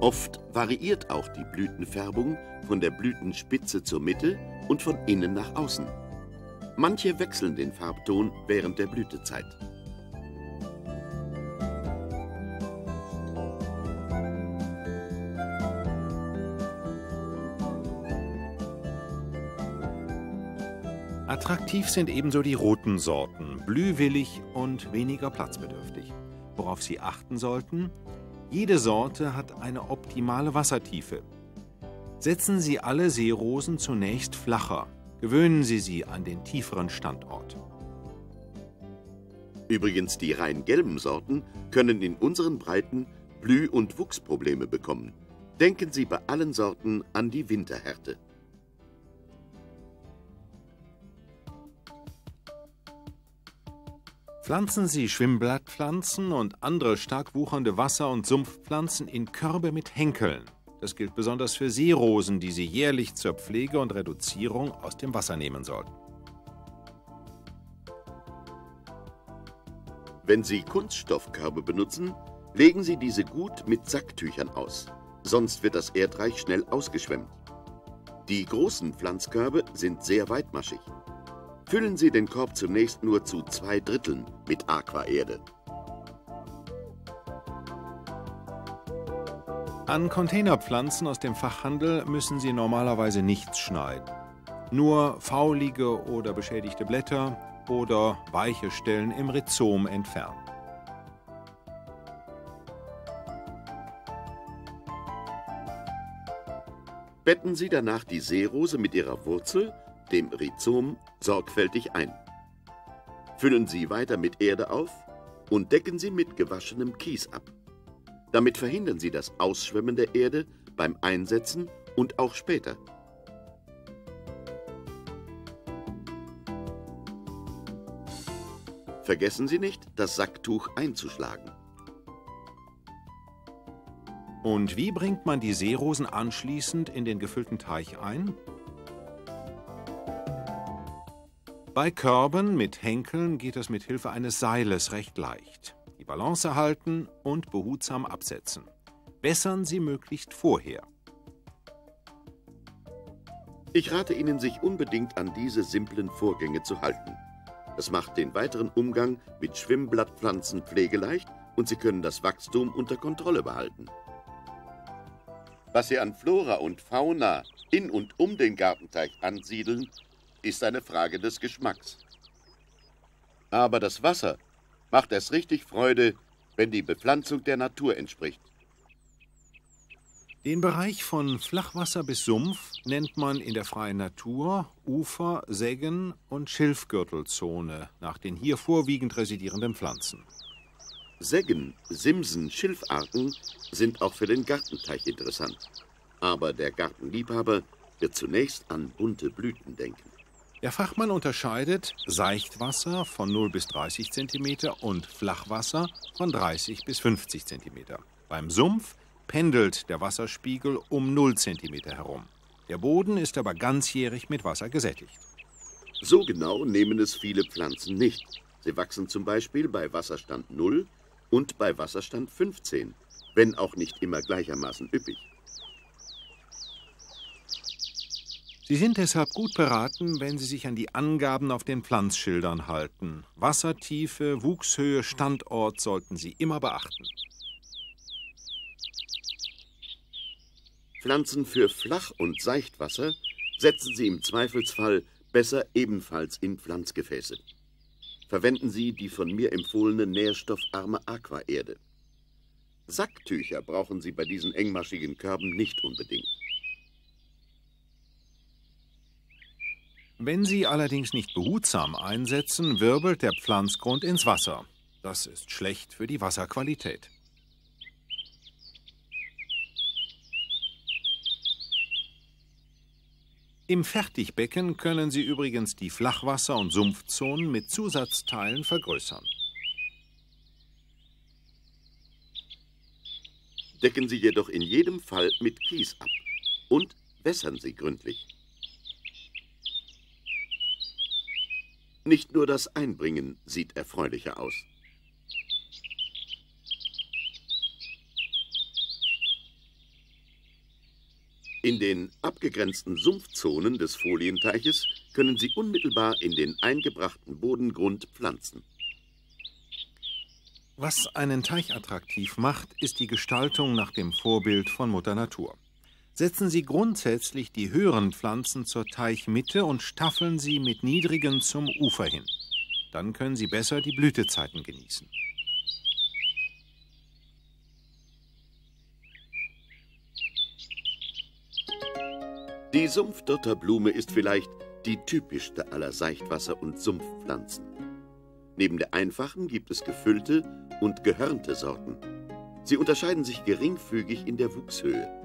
Oft variiert auch die Blütenfärbung von der Blütenspitze zur Mitte und von innen nach außen. Manche wechseln den Farbton während der Blütezeit. Attraktiv sind ebenso die roten Sorten, blühwillig und weniger platzbedürftig. Worauf Sie achten sollten? Jede Sorte hat eine optimale Wassertiefe. Setzen Sie alle Seerosen zunächst flacher. Gewöhnen Sie sie an den tieferen Standort. Übrigens, die rein gelben Sorten können in unseren Breiten Blüh- und Wuchsprobleme bekommen. Denken Sie bei allen Sorten an die Winterhärte. Pflanzen Sie Schwimmblattpflanzen und andere stark wuchernde Wasser- und Sumpfpflanzen in Körbe mit Henkeln. Das gilt besonders für Seerosen, die Sie jährlich zur Pflege und Reduzierung aus dem Wasser nehmen sollten. Wenn Sie Kunststoffkörbe benutzen, legen Sie diese gut mit Sacktüchern aus. Sonst wird das Erdreich schnell ausgeschwemmt. Die großen Pflanzkörbe sind sehr weitmaschig. Füllen Sie den Korb zunächst nur zu zwei Dritteln mit Aquaerde. An Containerpflanzen aus dem Fachhandel müssen Sie normalerweise nichts schneiden. Nur faulige oder beschädigte Blätter oder weiche Stellen im Rhizom entfernen. Betten Sie danach die Seerose mit ihrer Wurzel dem Rhizom, sorgfältig ein. Füllen Sie weiter mit Erde auf und decken Sie mit gewaschenem Kies ab. Damit verhindern Sie das Ausschwemmen der Erde beim Einsetzen und auch später. Vergessen Sie nicht, das Sacktuch einzuschlagen. Und wie bringt man die Seerosen anschließend in den gefüllten Teich ein? Bei Körben mit Henkeln geht es mit Hilfe eines Seiles recht leicht. Die Balance halten und behutsam absetzen. Bessern Sie möglichst vorher. Ich rate Ihnen, sich unbedingt an diese simplen Vorgänge zu halten. Das macht den weiteren Umgang mit Schwimmblattpflanzen pflegeleicht und Sie können das Wachstum unter Kontrolle behalten. Was Sie an Flora und Fauna in und um den Gartenteich ansiedeln, ist eine Frage des Geschmacks. Aber das Wasser macht erst richtig Freude, wenn die Bepflanzung der Natur entspricht. Den Bereich von Flachwasser bis Sumpf nennt man in der freien Natur Ufer-, Seggen- und Schilfgürtelzone nach den hier vorwiegend residierenden Pflanzen. Seggen, Simsen, Schilfarten sind auch für den Gartenteich interessant. Aber der Gartenliebhaber wird zunächst an bunte Blüten denken. Der Fachmann unterscheidet Seichtwasser von 0 bis 30 cm und Flachwasser von 30 bis 50 cm. Beim Sumpf pendelt der Wasserspiegel um 0 cm herum. Der Boden ist aber ganzjährig mit Wasser gesättigt. So genau nehmen es viele Pflanzen nicht. Sie wachsen zum Beispiel bei Wasserstand 0 und bei Wasserstand 15, wenn auch nicht immer gleichermaßen üppig. Sie sind deshalb gut beraten, wenn Sie sich an die Angaben auf den Pflanzschildern halten. Wassertiefe, Wuchshöhe, Standort sollten Sie immer beachten. Pflanzen für Flach- und Seichtwasser setzen Sie im Zweifelsfall besser ebenfalls in Pflanzgefäße. Verwenden Sie die von mir empfohlene nährstoffarme Aquaerde. Sacktücher brauchen Sie bei diesen engmaschigen Körben nicht unbedingt. Wenn Sie allerdings nicht behutsam einsetzen, wirbelt der Pflanzgrund ins Wasser. Das ist schlecht für die Wasserqualität. Im Fertigbecken können Sie übrigens die Flachwasser- und Sumpfzonen mit Zusatzteilen vergrößern. Decken Sie jedoch in jedem Fall mit Kies ab und wässern Sie gründlich. Nicht nur das Einbringen sieht erfreulicher aus. In den abgegrenzten Sumpfzonen des Folienteiches können Sie unmittelbar in den eingebrachten Bodengrund pflanzen. Was einen Teich attraktiv macht, ist die Gestaltung nach dem Vorbild von Mutter Natur. Setzen Sie grundsätzlich die höheren Pflanzen zur Teichmitte und staffeln sie mit niedrigen zum Ufer hin. Dann können Sie besser die Blütezeiten genießen. Die Sumpfdotterblume ist vielleicht die typischste aller Seichtwasser- und Sumpfpflanzen. Neben der einfachen gibt es gefüllte und gehörnte Sorten. Sie unterscheiden sich geringfügig in der Wuchshöhe.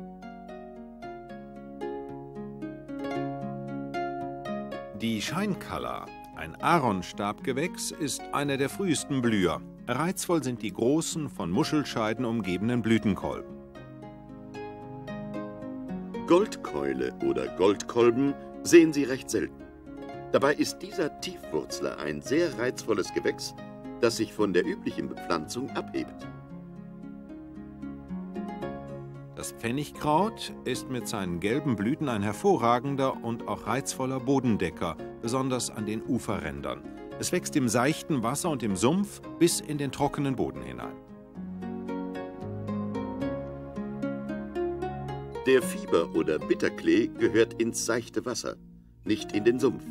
Die Scheinkaller, ein Aaronstabgewächs, ist einer der frühesten Blüher. Reizvoll sind die großen, von Muschelscheiden umgebenen Blütenkolben. Goldkeule oder Goldkolben sehen Sie recht selten. Dabei ist dieser Tiefwurzler ein sehr reizvolles Gewächs, das sich von der üblichen Bepflanzung abhebt. Pfennigkraut ist mit seinen gelben Blüten ein hervorragender und auch reizvoller Bodendecker, besonders an den Uferrändern. Es wächst im seichten Wasser und im Sumpf bis in den trockenen Boden hinein. Der Fieber oder Bitterklee gehört ins seichte Wasser, nicht in den Sumpf.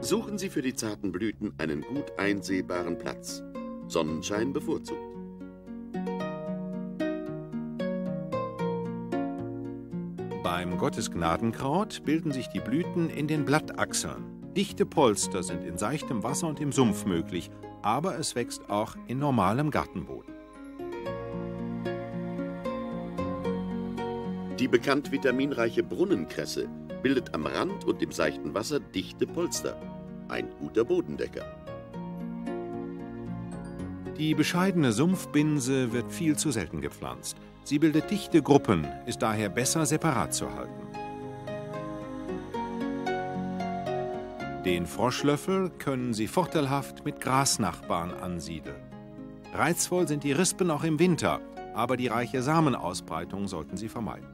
Suchen Sie für die zarten Blüten einen gut einsehbaren Platz. Sonnenschein bevorzugt. Beim Gottesgnadenkraut bilden sich die Blüten in den Blattachseln. Dichte Polster sind in seichtem Wasser und im Sumpf möglich, aber es wächst auch in normalem Gartenboden. Die bekannt vitaminreiche Brunnenkresse bildet am Rand und im seichten Wasser dichte Polster. Ein guter Bodendecker. Die bescheidene Sumpfbinse wird viel zu selten gepflanzt. Sie bildet dichte Gruppen, ist daher besser separat zu halten. Den Froschlöffel können Sie vorteilhaft mit Grasnachbarn ansiedeln. Reizvoll sind die Rispen auch im Winter, aber die reiche Samenausbreitung sollten Sie vermeiden.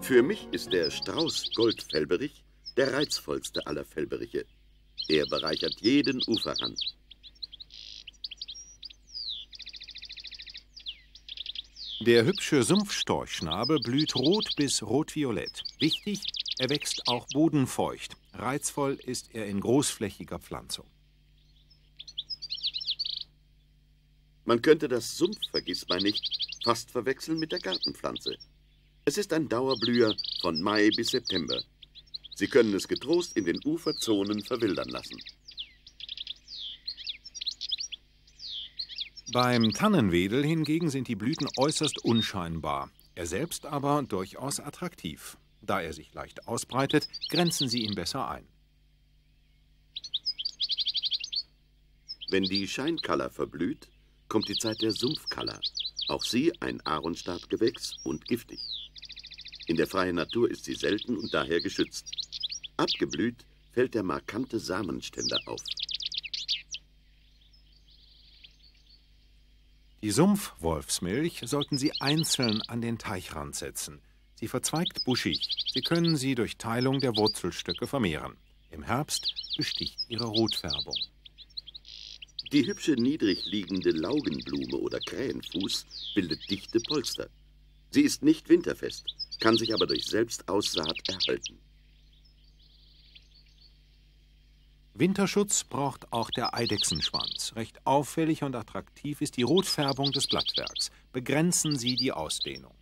Für mich ist der Strauß Goldfelberich der reizvollste aller Felberiche. Er bereichert jeden Uferrand. Der hübsche Sumpfstorchschnabel blüht rot bis rotviolett. Wichtig, er wächst auch bodenfeucht. Reizvoll ist er in großflächiger Pflanzung. Man könnte das Sumpfvergissmeinnicht fast verwechseln mit der Gartenpflanze. Es ist ein Dauerblüher von Mai bis September. Sie können es getrost in den Uferzonen verwildern lassen. Beim Tannenwedel hingegen sind die Blüten äußerst unscheinbar, er selbst aber durchaus attraktiv. Da er sich leicht ausbreitet, grenzen sie ihn besser ein. Wenn die Scheinkaller verblüht, kommt die Zeit der Sumpfkaller. Auch sie ein Aaronstabgewächs und giftig. In der freien Natur ist sie selten und daher geschützt. Abgeblüht fällt der markante Samenständer auf. Die Sumpfwolfsmilch sollten Sie einzeln an den Teichrand setzen. Sie verzweigt buschig. Sie können sie durch Teilung der Wurzelstöcke vermehren. Im Herbst besticht ihre Rotfärbung. Die hübsche niedrig liegende Laugenblume oder Krähenfuß bildet dichte Polster. Sie ist nicht winterfest, kann sich aber durch Selbstaussaat erhalten. Winterschutz braucht auch der Eidechsenschwanz. Recht auffällig und attraktiv ist die Rotfärbung des Blattwerks. Begrenzen Sie die Ausdehnung.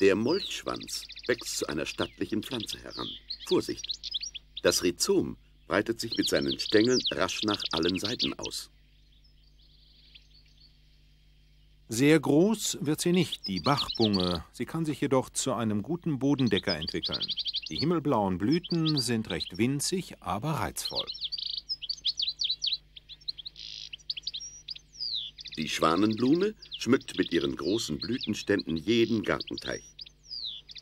Der Molchschwanz wächst zu einer stattlichen Pflanze heran. Vorsicht! Das Rhizom breitet sich mit seinen Stängeln rasch nach allen Seiten aus. Sehr groß wird sie nicht, die Bachbunge. Sie kann sich jedoch zu einem guten Bodendecker entwickeln. Die himmelblauen Blüten sind recht winzig, aber reizvoll. Die Schwanenblume schmückt mit ihren großen Blütenständen jeden Gartenteich.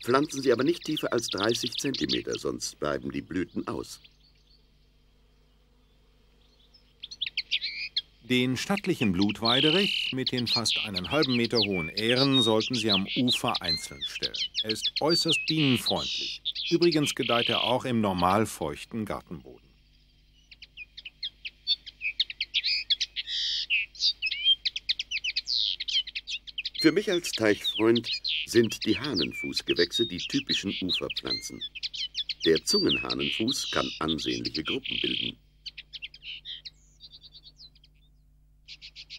Pflanzen Sie aber nicht tiefer als 30 cm, sonst bleiben die Blüten aus. Den stattlichen Blutweiderich mit den fast einen halben Meter hohen Ähren sollten Sie am Ufer einzeln stellen. Er ist äußerst bienenfreundlich. Übrigens gedeiht er auch im normalfeuchten Gartenboden. Für mich als Teichfreund sind die Hahnenfußgewächse die typischen Uferpflanzen. Der Zungenhahnenfuß kann ansehnliche Gruppen bilden.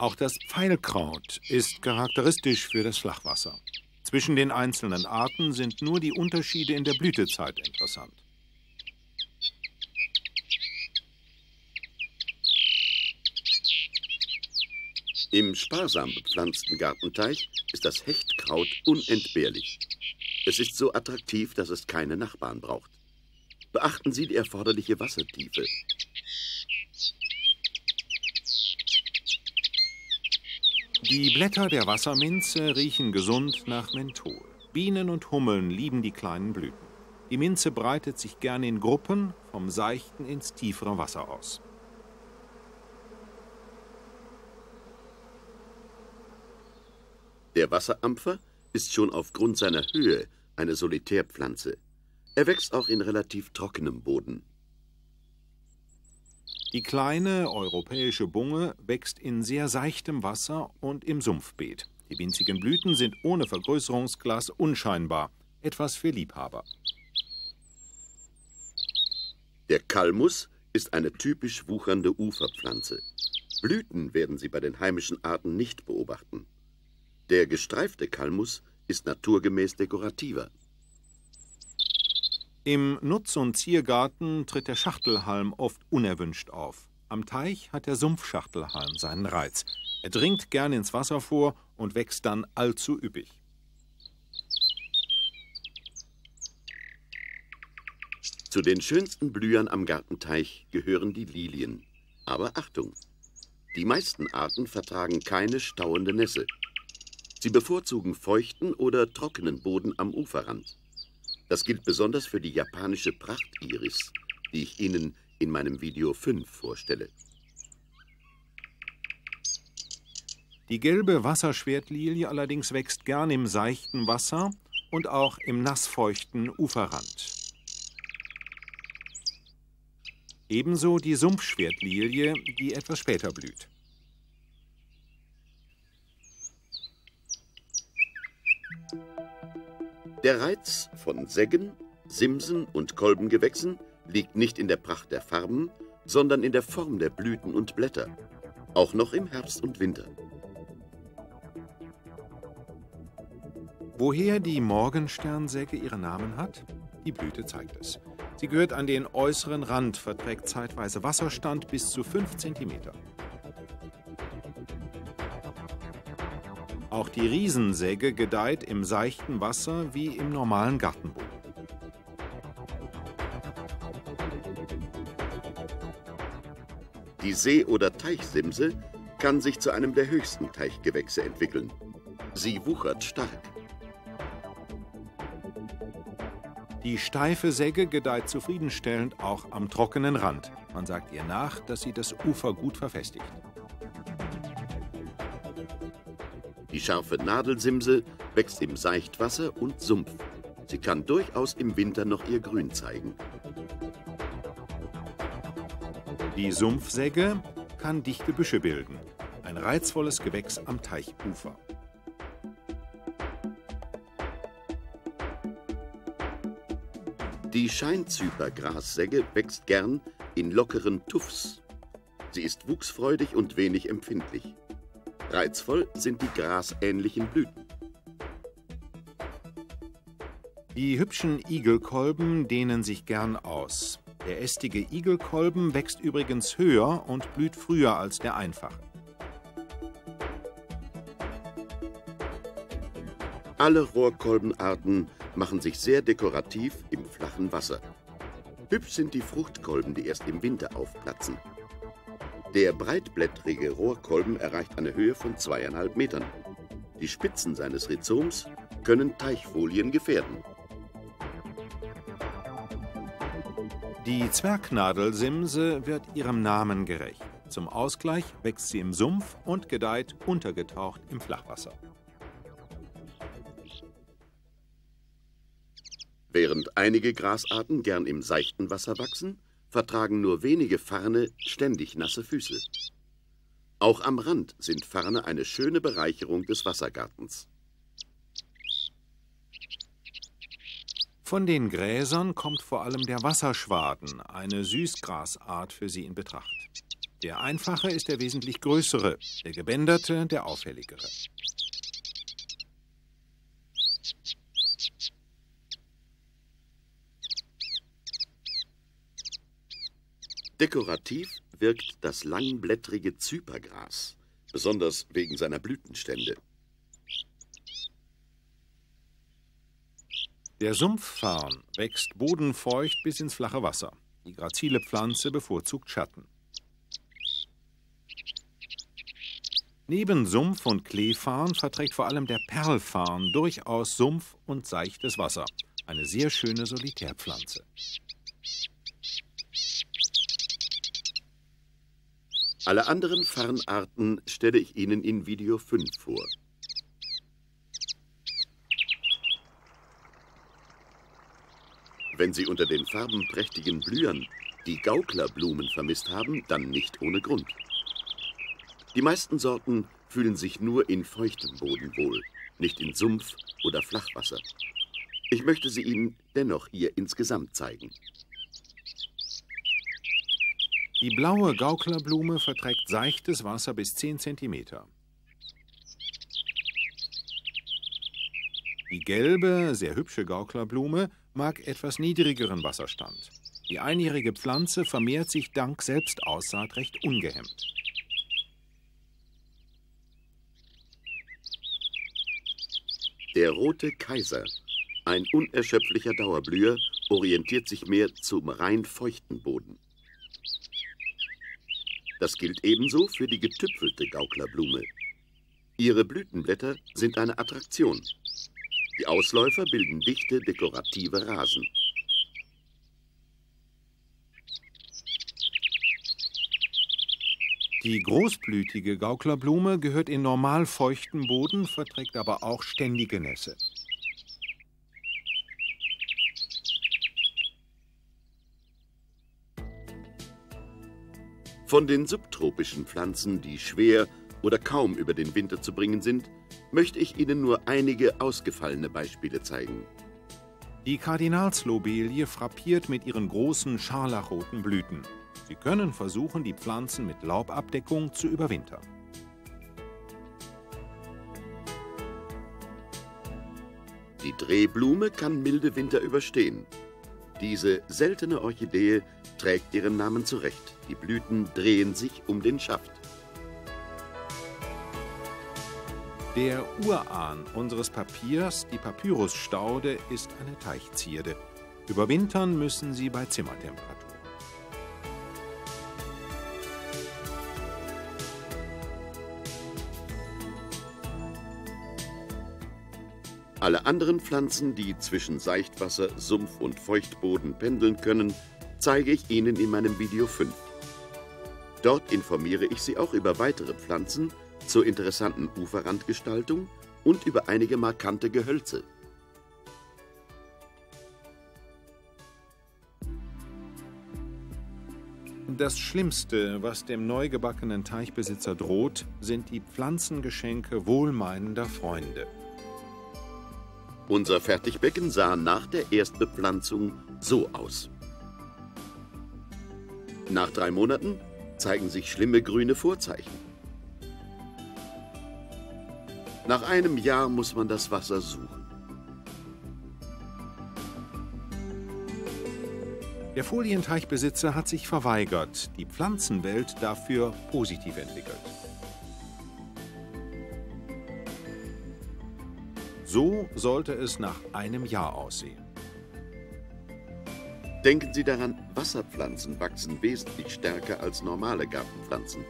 Auch das Pfeilkraut ist charakteristisch für das Flachwasser. Zwischen den einzelnen Arten sind nur die Unterschiede in der Blütezeit interessant. Im sparsam bepflanzten Gartenteich ist das Hechtkraut unentbehrlich. Es ist so attraktiv, dass es keine Nachbarn braucht. Beachten Sie die erforderliche Wassertiefe. Die Blätter der Wasserminze riechen gesund nach Menthol. Bienen und Hummeln lieben die kleinen Blüten. Die Minze breitet sich gerne in Gruppen vom seichten ins tiefere Wasser aus. Der Wasserampfer ist schon aufgrund seiner Höhe eine Solitärpflanze. Er wächst auch in relativ trockenem Boden. Die kleine europäische Bunge wächst in sehr seichtem Wasser und im Sumpfbeet. Die winzigen Blüten sind ohne Vergrößerungsglas unscheinbar, etwas für Liebhaber. Der Kalmus ist eine typisch wuchernde Uferpflanze. Blüten werden Sie bei den heimischen Arten nicht beobachten. Der gestreifte Kalmus ist naturgemäß dekorativer. Im Nutz- und Ziergarten tritt der Schachtelhalm oft unerwünscht auf. Am Teich hat der Sumpfschachtelhalm seinen Reiz. Er dringt gern ins Wasser vor und wächst dann allzu üppig. Zu den schönsten Blühern am Gartenteich gehören die Lilien. Aber Achtung! Die meisten Arten vertragen keine stauende Nässe. Sie bevorzugen feuchten oder trockenen Boden am Uferrand. Das gilt besonders für die japanische Prachtiris, die ich Ihnen in meinem Video 5 vorstelle. Die gelbe Wasserschwertlilie allerdings wächst gern im seichten Wasser und auch im nassfeuchten Uferrand. Ebenso die Sumpfschwertlilie, die etwas später blüht. Der Reiz von Seggen, Simsen und Kolbengewächsen liegt nicht in der Pracht der Farben, sondern in der Form der Blüten und Blätter, auch noch im Herbst und Winter. Woher die Morgensternsäge ihren Namen hat? Die Blüte zeigt es. Sie gehört an den äußeren Rand, verträgt zeitweise Wasserstand bis zu 5 cm. Auch die Riesensäge gedeiht im seichten Wasser wie im normalen Gartenboden. Die See- oder Teichsimse kann sich zu einem der höchsten Teichgewächse entwickeln. Sie wuchert stark. Die steife Segge gedeiht zufriedenstellend auch am trockenen Rand. Man sagt ihr nach, dass sie das Ufer gut verfestigt. Die scharfe Nadelsimse wächst im Seichtwasser und Sumpf. Sie kann durchaus im Winter noch ihr Grün zeigen. Die Sumpfsegge kann dichte Büsche bilden. Ein reizvolles Gewächs am Teichufer. Die Scheinzypergrassegge wächst gern in lockeren Tuffs. Sie ist wuchsfreudig und wenig empfindlich. Reizvoll sind die grasähnlichen Blüten. Die hübschen Igelkolben dehnen sich gern aus. Der ästige Igelkolben wächst übrigens höher und blüht früher als der einfache. Alle Rohrkolbenarten machen sich sehr dekorativ im flachen Wasser. Hübsch sind die Fruchtkolben, die erst im Winter aufplatzen. Der breitblättrige Rohrkolben erreicht eine Höhe von zweieinhalb Metern. Die Spitzen seines Rhizoms können Teichfolien gefährden. Die Zwergnadelsimse wird ihrem Namen gerecht. Zum Ausgleich wächst sie im Sumpf und gedeiht untergetaucht im Flachwasser. Während einige Grasarten gern im seichten Wasser wachsen, vertragen nur wenige Farne ständig nasse Füße. Auch am Rand sind Farne eine schöne Bereicherung des Wassergartens. Von den Gräsern kommt vor allem der Wasserschwaden, eine Süßgrasart, für sie in Betracht. Der einfache ist der wesentlich größere, der gebänderte der auffälligere. Dekorativ wirkt das langblättrige Zypergras, besonders wegen seiner Blütenstände. Der Sumpffarn wächst bodenfeucht bis ins flache Wasser. Die grazile Pflanze bevorzugt Schatten. Neben Sumpf- und Kleefarn verträgt vor allem der Perlfarn durchaus Sumpf und seichtes Wasser. Eine sehr schöne Solitärpflanze. Alle anderen Farnarten stelle ich Ihnen in Video 5 vor. Wenn Sie unter den farbenprächtigen Blühern die Gauklerblumen vermisst haben, dann nicht ohne Grund. Die meisten Sorten fühlen sich nur in feuchtem Boden wohl, nicht in Sumpf oder Flachwasser. Ich möchte sie Ihnen dennoch hier insgesamt zeigen. Die blaue Gauklerblume verträgt seichtes Wasser bis 10 cm. Die gelbe, sehr hübsche Gauklerblume mag etwas niedrigeren Wasserstand. Die einjährige Pflanze vermehrt sich dank Selbstaussaat recht ungehemmt. Der rote Kaiser, ein unerschöpflicher Dauerblüher, orientiert sich mehr zum rein feuchten Boden. Das gilt ebenso für die getüpfelte Gauklerblume. Ihre Blütenblätter sind eine Attraktion. Die Ausläufer bilden dichte dekorative Rasen. Die großblütige Gauklerblume gehört in normal feuchten Boden, verträgt aber auch ständige Nässe. Von den subtropischen Pflanzen, die schwer oder kaum über den Winter zu bringen sind, möchte ich Ihnen nur einige ausgefallene Beispiele zeigen. Die Kardinalslobelie frappiert mit ihren großen scharlachroten Blüten. Sie können versuchen, die Pflanzen mit Laubabdeckung zu überwintern. Die Drehblume kann milde Winter überstehen. Diese seltene Orchidee trägt ihren Namen zurecht. Die Blüten drehen sich um den Schaft. Der Urahn unseres Papiers, die Papyrusstaude, ist eine Teichzierde. Überwintern müssen sie bei Zimmertemperatur. Alle anderen Pflanzen, die zwischen Seichtwasser, Sumpf und Feuchtboden pendeln können, zeige ich Ihnen in meinem Video 5. Dort informiere ich Sie auch über weitere Pflanzen, zur interessanten Uferrandgestaltung und über einige markante Gehölze. Das Schlimmste, was dem neugebackenen Teichbesitzer droht, sind die Pflanzengeschenke wohlmeinender Freunde. Unser Fertigbecken sah nach der Erstbepflanzung so aus. Nach drei Monaten zeigen sich schlimme grüne Vorzeichen. Nach einem Jahr muss man das Wasser suchen. Der Folienteichbesitzer hat sich verweigert, die Pflanzenwelt dafür positiv entwickelt. So sollte es nach einem Jahr aussehen. Denken Sie daran, Wasserpflanzen wachsen wesentlich stärker als normale Gartenpflanzen.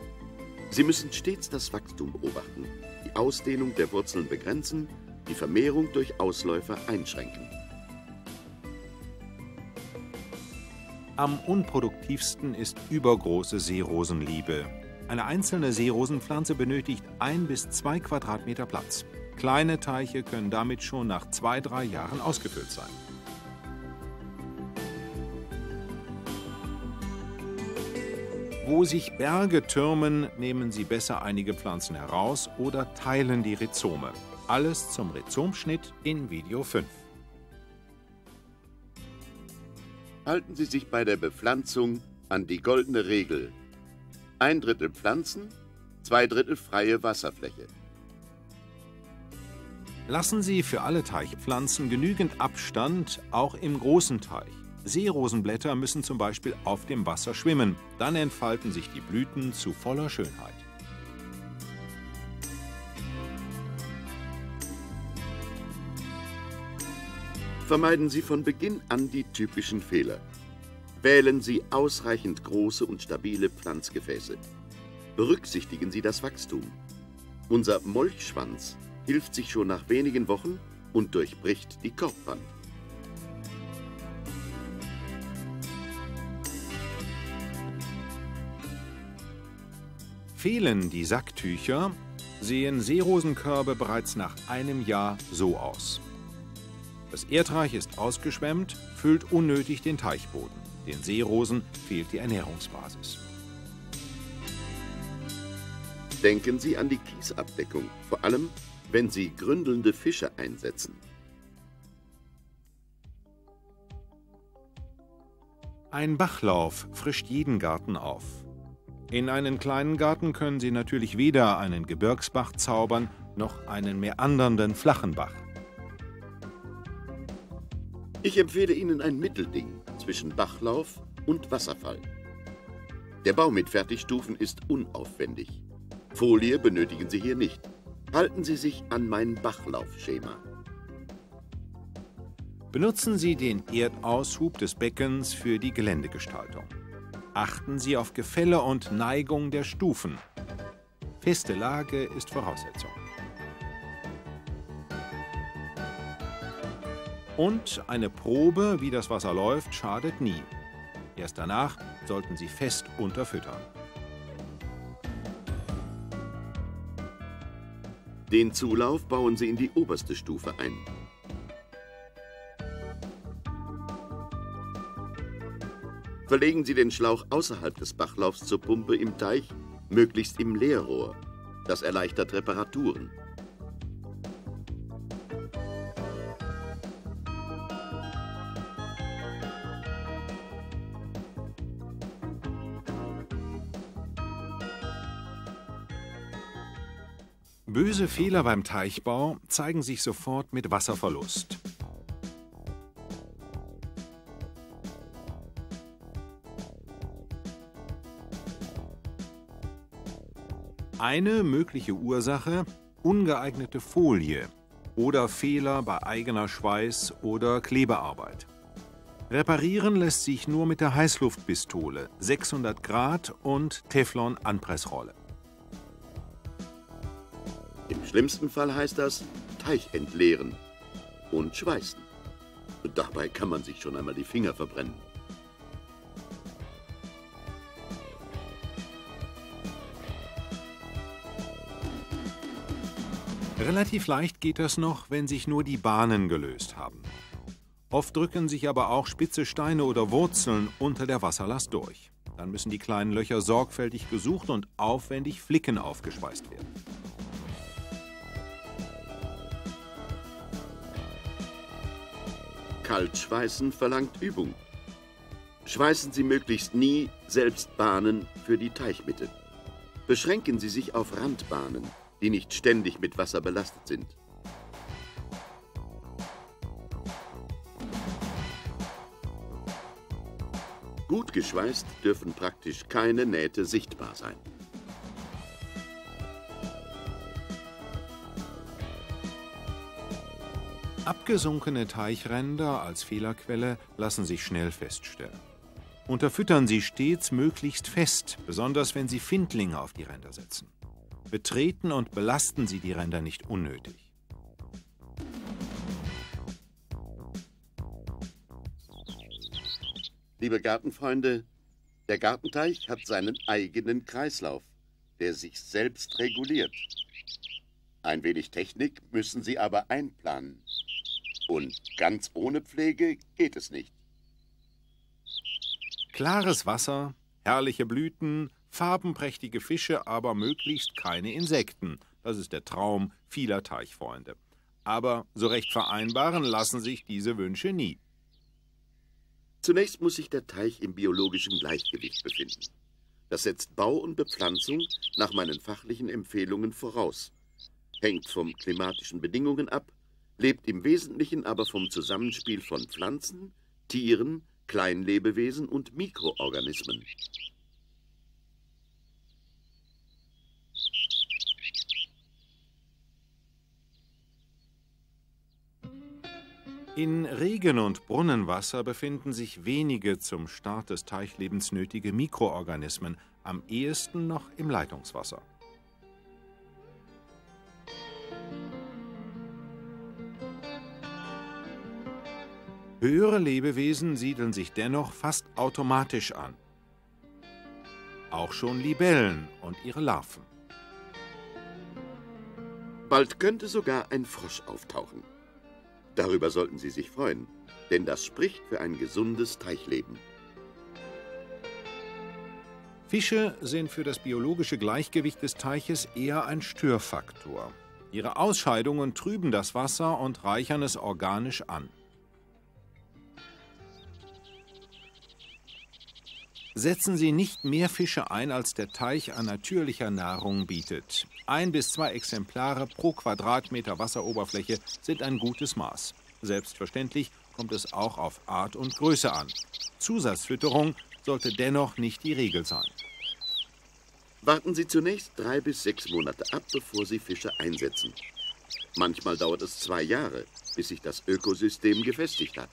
Sie müssen stets das Wachstum beobachten, die Ausdehnung der Wurzeln begrenzen, die Vermehrung durch Ausläufer einschränken. Am unproduktivsten ist übergroße Seerosenliebe. Eine einzelne Seerosenpflanze benötigt ein bis zwei Quadratmeter Platz. Kleine Teiche können damit schon nach zwei, drei Jahren ausgefüllt sein. Wo sich Berge türmen, nehmen Sie besser einige Pflanzen heraus oder teilen die Rhizome. Alles zum Rhizomschnitt in Video 5. Halten Sie sich bei der Bepflanzung an die goldene Regel. Ein Drittel Pflanzen, zwei Drittel freie Wasserfläche. Lassen Sie für alle Teichpflanzen genügend Abstand, auch im großen Teich. Seerosenblätter müssen zum Beispiel auf dem Wasser schwimmen, dann entfalten sich die Blüten zu voller Schönheit. Vermeiden Sie von Beginn an die typischen Fehler. Wählen Sie ausreichend große und stabile Pflanzgefäße. Berücksichtigen Sie das Wachstum. Unser Molchschwanz hilft sich schon nach wenigen Wochen und durchbricht die Korbwand. Fehlen die Sacktücher, sehen Seerosenkörbe bereits nach einem Jahr so aus. Das Erdreich ist ausgeschwemmt, füllt unnötig den Teichboden. Den Seerosen fehlt die Ernährungsbasis. Denken Sie an die Kiesabdeckung, vor allem wenn Sie gründelnde Fische einsetzen. Ein Bachlauf frischt jeden Garten auf. In einen kleinen Garten können Sie natürlich weder einen Gebirgsbach zaubern, noch einen meandernden flachen Bach. Ich empfehle Ihnen ein Mittelding zwischen Bachlauf und Wasserfall. Der Bau mit Fertigstufen ist unaufwendig. Folie benötigen Sie hier nicht. Halten Sie sich an mein Bachlaufschema. Benutzen Sie den Erdaushub des Beckens für die Geländegestaltung. Achten Sie auf Gefälle und Neigung der Stufen. Feste Lage ist Voraussetzung. Und eine Probe, wie das Wasser läuft, schadet nie. Erst danach sollten Sie fest unterfüttern. Den Zulauf bauen Sie in die oberste Stufe ein. Verlegen Sie den Schlauch außerhalb des Bachlaufs zur Pumpe im Teich, möglichst im Leerrohr. Das erleichtert Reparaturen. Böse Fehler beim Teichbau zeigen sich sofort mit Wasserverlust. Eine mögliche Ursache ungeeignete Folie oder Fehler bei eigener Schweiß- oder Klebearbeit. Reparieren lässt sich nur mit der Heißluftpistole, 600 Grad und Teflon-Anpressrolle. Im schlimmsten Fall heißt das Teich entleeren und schweißen. Dabei kann man sich schon einmal die Finger verbrennen. Relativ leicht geht das noch, wenn sich nur die Bahnen gelöst haben. Oft drücken sich aber auch spitze Steine oder Wurzeln unter der Wasserlast durch. Dann müssen die kleinen Löcher sorgfältig gesucht und aufwendig Flicken aufgespeist werden. Kaltschweißen verlangt Übung. Schweißen Sie möglichst nie selbst Bahnen für die Teichmitte. Beschränken Sie sich auf Randbahnen die nicht ständig mit Wasser belastet sind. Gut geschweißt dürfen praktisch keine Nähte sichtbar sein. Abgesunkene Teichränder als Fehlerquelle lassen sich schnell feststellen. Unterfüttern Sie stets möglichst fest, besonders wenn Sie Findlinge auf die Ränder setzen betreten und belasten Sie die Ränder nicht unnötig. Liebe Gartenfreunde, der Gartenteich hat seinen eigenen Kreislauf, der sich selbst reguliert. Ein wenig Technik müssen Sie aber einplanen. Und ganz ohne Pflege geht es nicht. Klares Wasser, herrliche Blüten, farbenprächtige Fische, aber möglichst keine Insekten. Das ist der Traum vieler Teichfreunde. Aber so recht vereinbaren lassen sich diese Wünsche nie. Zunächst muss sich der Teich im biologischen Gleichgewicht befinden. Das setzt Bau und Bepflanzung nach meinen fachlichen Empfehlungen voraus, hängt von klimatischen Bedingungen ab, lebt im Wesentlichen aber vom Zusammenspiel von Pflanzen, Tieren, Kleinlebewesen und Mikroorganismen. In Regen- und Brunnenwasser befinden sich wenige zum Start des Teichlebens nötige Mikroorganismen, am ehesten noch im Leitungswasser. Höhere Lebewesen siedeln sich dennoch fast automatisch an. Auch schon Libellen und ihre Larven. Bald könnte sogar ein Frosch auftauchen. Darüber sollten Sie sich freuen, denn das spricht für ein gesundes Teichleben. Fische sind für das biologische Gleichgewicht des Teiches eher ein Störfaktor. Ihre Ausscheidungen trüben das Wasser und reichern es organisch an. Setzen Sie nicht mehr Fische ein, als der Teich an natürlicher Nahrung bietet. Ein bis zwei Exemplare pro Quadratmeter Wasseroberfläche sind ein gutes Maß. Selbstverständlich kommt es auch auf Art und Größe an. Zusatzfütterung sollte dennoch nicht die Regel sein. Warten Sie zunächst drei bis sechs Monate ab, bevor Sie Fische einsetzen. Manchmal dauert es zwei Jahre, bis sich das Ökosystem gefestigt hat.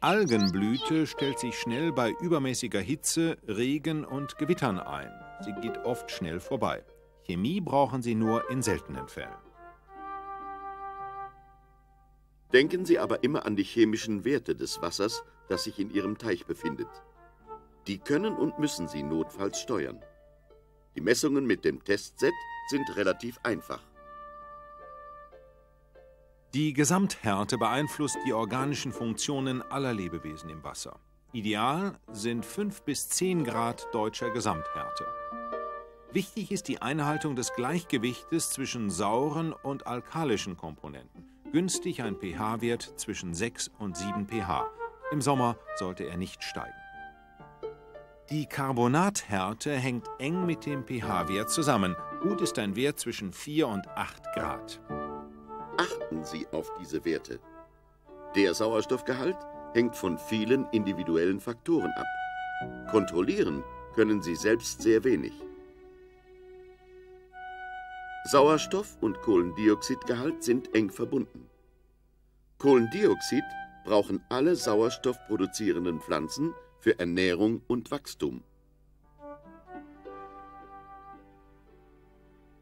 Algenblüte stellt sich schnell bei übermäßiger Hitze, Regen und Gewittern ein. Sie geht oft schnell vorbei. Chemie brauchen Sie nur in seltenen Fällen. Denken Sie aber immer an die chemischen Werte des Wassers, das sich in Ihrem Teich befindet. Die können und müssen Sie notfalls steuern. Die Messungen mit dem Testset sind relativ einfach. Die Gesamthärte beeinflusst die organischen Funktionen aller Lebewesen im Wasser. Ideal sind 5 bis 10 Grad deutscher Gesamthärte. Wichtig ist die Einhaltung des Gleichgewichtes zwischen sauren und alkalischen Komponenten. Günstig ein pH-Wert zwischen 6 und 7 pH. Im Sommer sollte er nicht steigen. Die Carbonathärte hängt eng mit dem pH-Wert zusammen. Gut ist ein Wert zwischen 4 und 8 Grad. Achten Sie auf diese Werte. Der Sauerstoffgehalt hängt von vielen individuellen Faktoren ab. Kontrollieren können Sie selbst sehr wenig. Sauerstoff und Kohlendioxidgehalt sind eng verbunden. Kohlendioxid brauchen alle sauerstoffproduzierenden Pflanzen für Ernährung und Wachstum.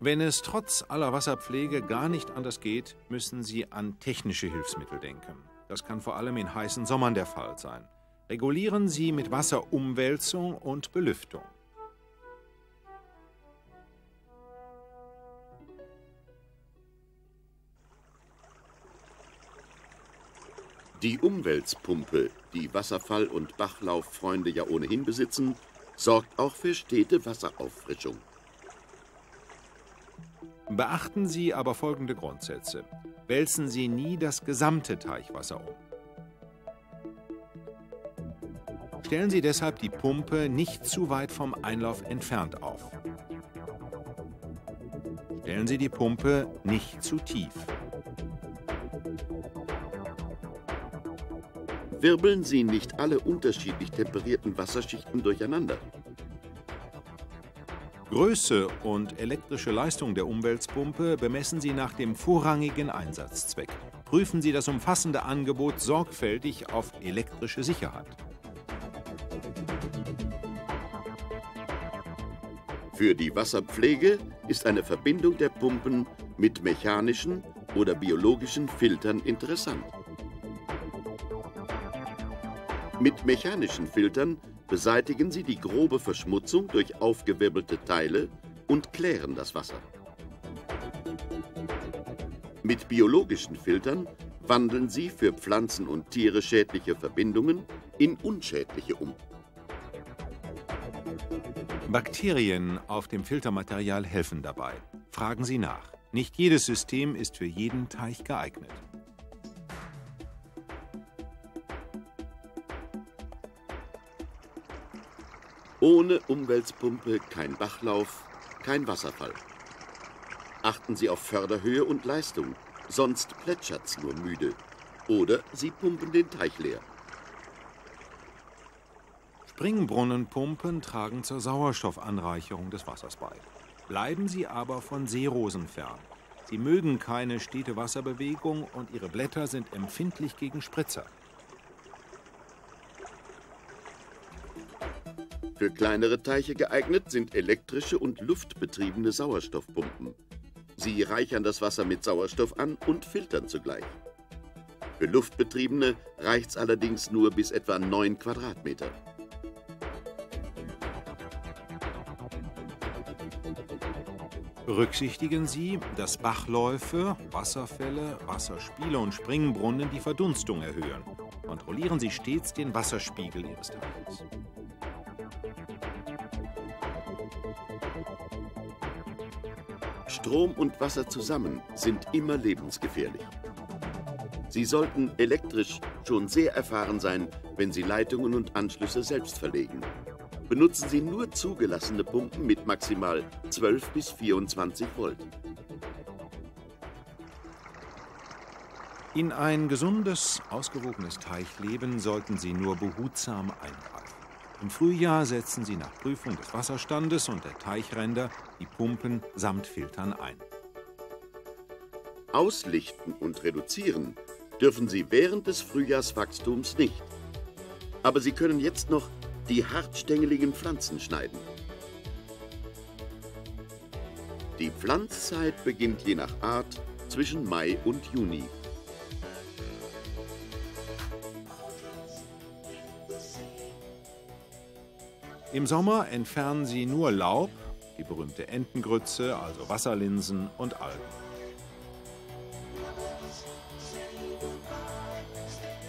Wenn es trotz aller Wasserpflege gar nicht anders geht, müssen Sie an technische Hilfsmittel denken. Das kann vor allem in heißen Sommern der Fall sein. Regulieren Sie mit Wasserumwälzung und Belüftung. Die Umweltpumpe, die Wasserfall- und Bachlauffreunde ja ohnehin besitzen, sorgt auch für stete Wasserauffrischung. Beachten Sie aber folgende Grundsätze. Wälzen Sie nie das gesamte Teichwasser um. Stellen Sie deshalb die Pumpe nicht zu weit vom Einlauf entfernt auf. Stellen Sie die Pumpe nicht zu tief. Wirbeln Sie nicht alle unterschiedlich temperierten Wasserschichten durcheinander. Größe und elektrische Leistung der Umweltpumpe bemessen Sie nach dem vorrangigen Einsatzzweck. Prüfen Sie das umfassende Angebot sorgfältig auf elektrische Sicherheit. Für die Wasserpflege ist eine Verbindung der Pumpen mit mechanischen oder biologischen Filtern interessant. Mit mechanischen Filtern beseitigen sie die grobe Verschmutzung durch aufgewirbelte Teile und klären das Wasser. Mit biologischen Filtern wandeln sie für Pflanzen und Tiere schädliche Verbindungen in unschädliche um. Bakterien auf dem Filtermaterial helfen dabei. Fragen Sie nach. Nicht jedes System ist für jeden Teich geeignet. Ohne Umweltpumpe kein Bachlauf, kein Wasserfall. Achten Sie auf Förderhöhe und Leistung, sonst plätschert's nur müde. Oder Sie pumpen den Teich leer. Springbrunnenpumpen tragen zur Sauerstoffanreicherung des Wassers bei. Bleiben Sie aber von Seerosen fern. Sie mögen keine stete Wasserbewegung und ihre Blätter sind empfindlich gegen Spritzer. Für kleinere Teiche geeignet sind elektrische und luftbetriebene Sauerstoffpumpen. Sie reichern das Wasser mit Sauerstoff an und filtern zugleich. Für luftbetriebene reicht es allerdings nur bis etwa 9 Quadratmeter. Berücksichtigen Sie, dass Bachläufe, Wasserfälle, Wasserspiele und Springbrunnen die Verdunstung erhöhen. Kontrollieren Sie stets den Wasserspiegel Ihres Teiches. Strom und Wasser zusammen sind immer lebensgefährlich. Sie sollten elektrisch schon sehr erfahren sein, wenn Sie Leitungen und Anschlüsse selbst verlegen. Benutzen Sie nur zugelassene Pumpen mit maximal 12 bis 24 Volt. In ein gesundes, ausgewogenes Teichleben sollten Sie nur behutsam eingreifen. Im Frühjahr setzen Sie nach Prüfung des Wasserstandes und der Teichränder die Pumpen samt Filtern ein. Auslichten und reduzieren dürfen Sie während des Frühjahrswachstums nicht. Aber Sie können jetzt noch die hartstängeligen Pflanzen schneiden. Die Pflanzzeit beginnt je nach Art zwischen Mai und Juni. Im Sommer entfernen Sie nur Laub, die berühmte Entengrütze, also Wasserlinsen und Algen.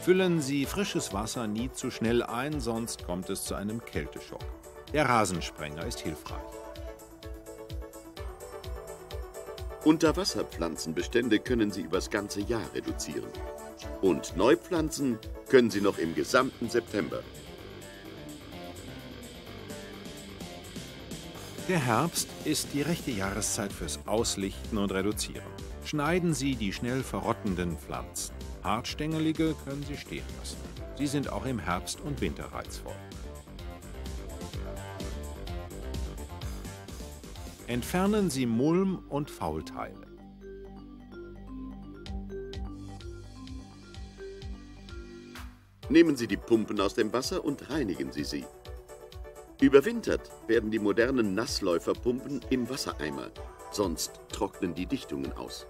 Füllen Sie frisches Wasser nie zu schnell ein, sonst kommt es zu einem Kälteschock. Der Rasensprenger ist hilfreich. Unterwasserpflanzenbestände können Sie übers ganze Jahr reduzieren. Und Neupflanzen können Sie noch im gesamten September. Der Herbst ist die rechte Jahreszeit fürs Auslichten und Reduzieren. Schneiden Sie die schnell verrottenden Pflanzen. Hartstängelige können Sie stehen lassen. Sie sind auch im Herbst und Winter reizvoll. Entfernen Sie Mulm und Faulteile. Nehmen Sie die Pumpen aus dem Wasser und reinigen Sie sie. Überwintert werden die modernen Nassläuferpumpen im Wassereimer, sonst trocknen die Dichtungen aus.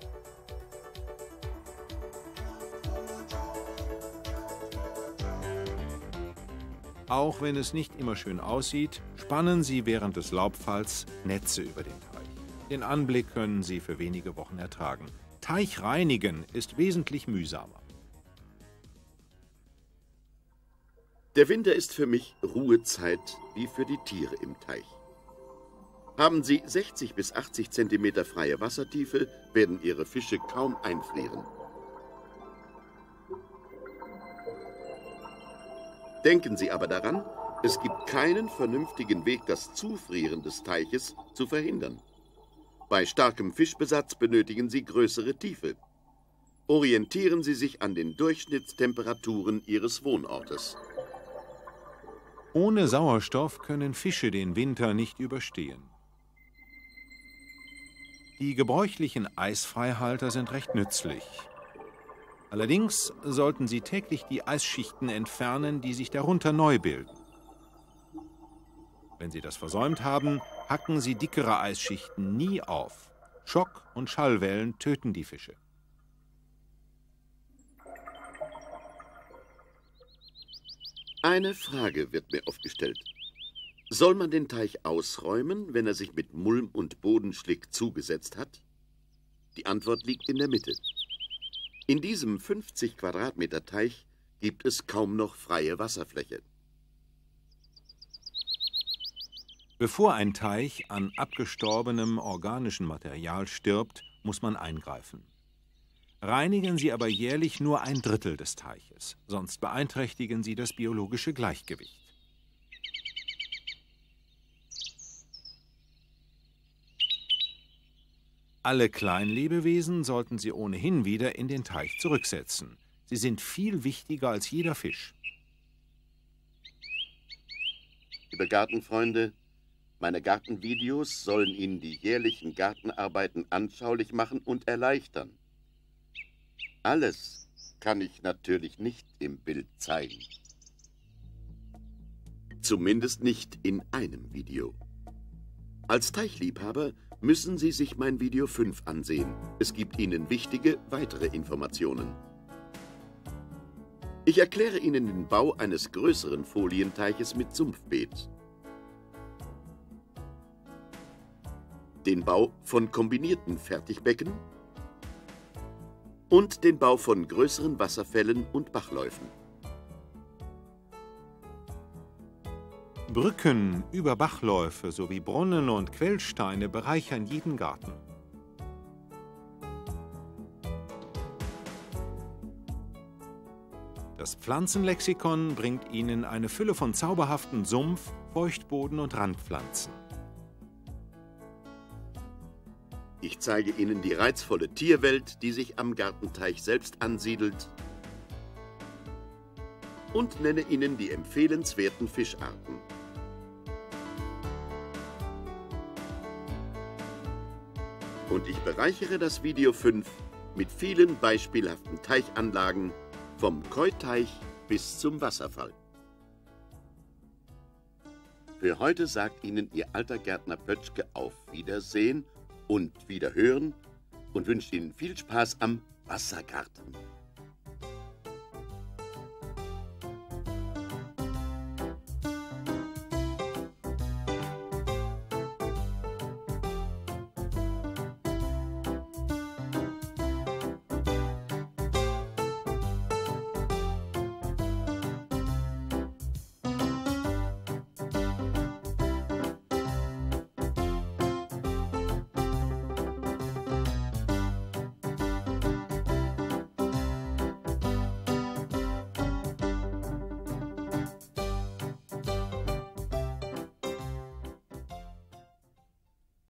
Auch wenn es nicht immer schön aussieht, spannen Sie während des Laubfalls Netze über den Teich. Den Anblick können Sie für wenige Wochen ertragen. Teich reinigen ist wesentlich mühsamer. Der Winter ist für mich Ruhezeit wie für die Tiere im Teich. Haben Sie 60 bis 80 Zentimeter freie Wassertiefe, werden Ihre Fische kaum einfrieren. Denken Sie aber daran, es gibt keinen vernünftigen Weg, das Zufrieren des Teiches zu verhindern. Bei starkem Fischbesatz benötigen Sie größere Tiefe. Orientieren Sie sich an den Durchschnittstemperaturen Ihres Wohnortes. Ohne Sauerstoff können Fische den Winter nicht überstehen. Die gebräuchlichen Eisfreihalter sind recht nützlich. Allerdings sollten Sie täglich die Eisschichten entfernen, die sich darunter neu bilden. Wenn Sie das versäumt haben, hacken Sie dickere Eisschichten nie auf. Schock- und Schallwellen töten die Fische. Eine Frage wird mir oft gestellt. Soll man den Teich ausräumen, wenn er sich mit Mulm und Bodenschlick zugesetzt hat? Die Antwort liegt in der Mitte. In diesem 50 Quadratmeter Teich gibt es kaum noch freie Wasserfläche. Bevor ein Teich an abgestorbenem organischem Material stirbt, muss man eingreifen. Reinigen Sie aber jährlich nur ein Drittel des Teiches, sonst beeinträchtigen Sie das biologische Gleichgewicht. Alle Kleinlebewesen sollten Sie ohnehin wieder in den Teich zurücksetzen. Sie sind viel wichtiger als jeder Fisch. Liebe Gartenfreunde, meine Gartenvideos sollen Ihnen die jährlichen Gartenarbeiten anschaulich machen und erleichtern. Alles kann ich natürlich nicht im Bild zeigen. Zumindest nicht in einem Video. Als Teichliebhaber müssen Sie sich mein Video 5 ansehen. Es gibt Ihnen wichtige weitere Informationen. Ich erkläre Ihnen den Bau eines größeren Folienteiches mit Sumpfbeet. Den Bau von kombinierten Fertigbecken und den Bau von größeren Wasserfällen und Bachläufen. Brücken über Bachläufe sowie Brunnen und Quellsteine bereichern jeden Garten. Das Pflanzenlexikon bringt Ihnen eine Fülle von zauberhaften Sumpf-, Feuchtboden- und Randpflanzen. Ich zeige Ihnen die reizvolle Tierwelt, die sich am Gartenteich selbst ansiedelt und nenne Ihnen die empfehlenswerten Fischarten. Und ich bereichere das Video 5 mit vielen beispielhaften Teichanlagen vom Keuteich bis zum Wasserfall. Für heute sagt Ihnen Ihr alter Gärtner Pötschke auf Wiedersehen und Wiederhören und wünscht Ihnen viel Spaß am Wassergarten.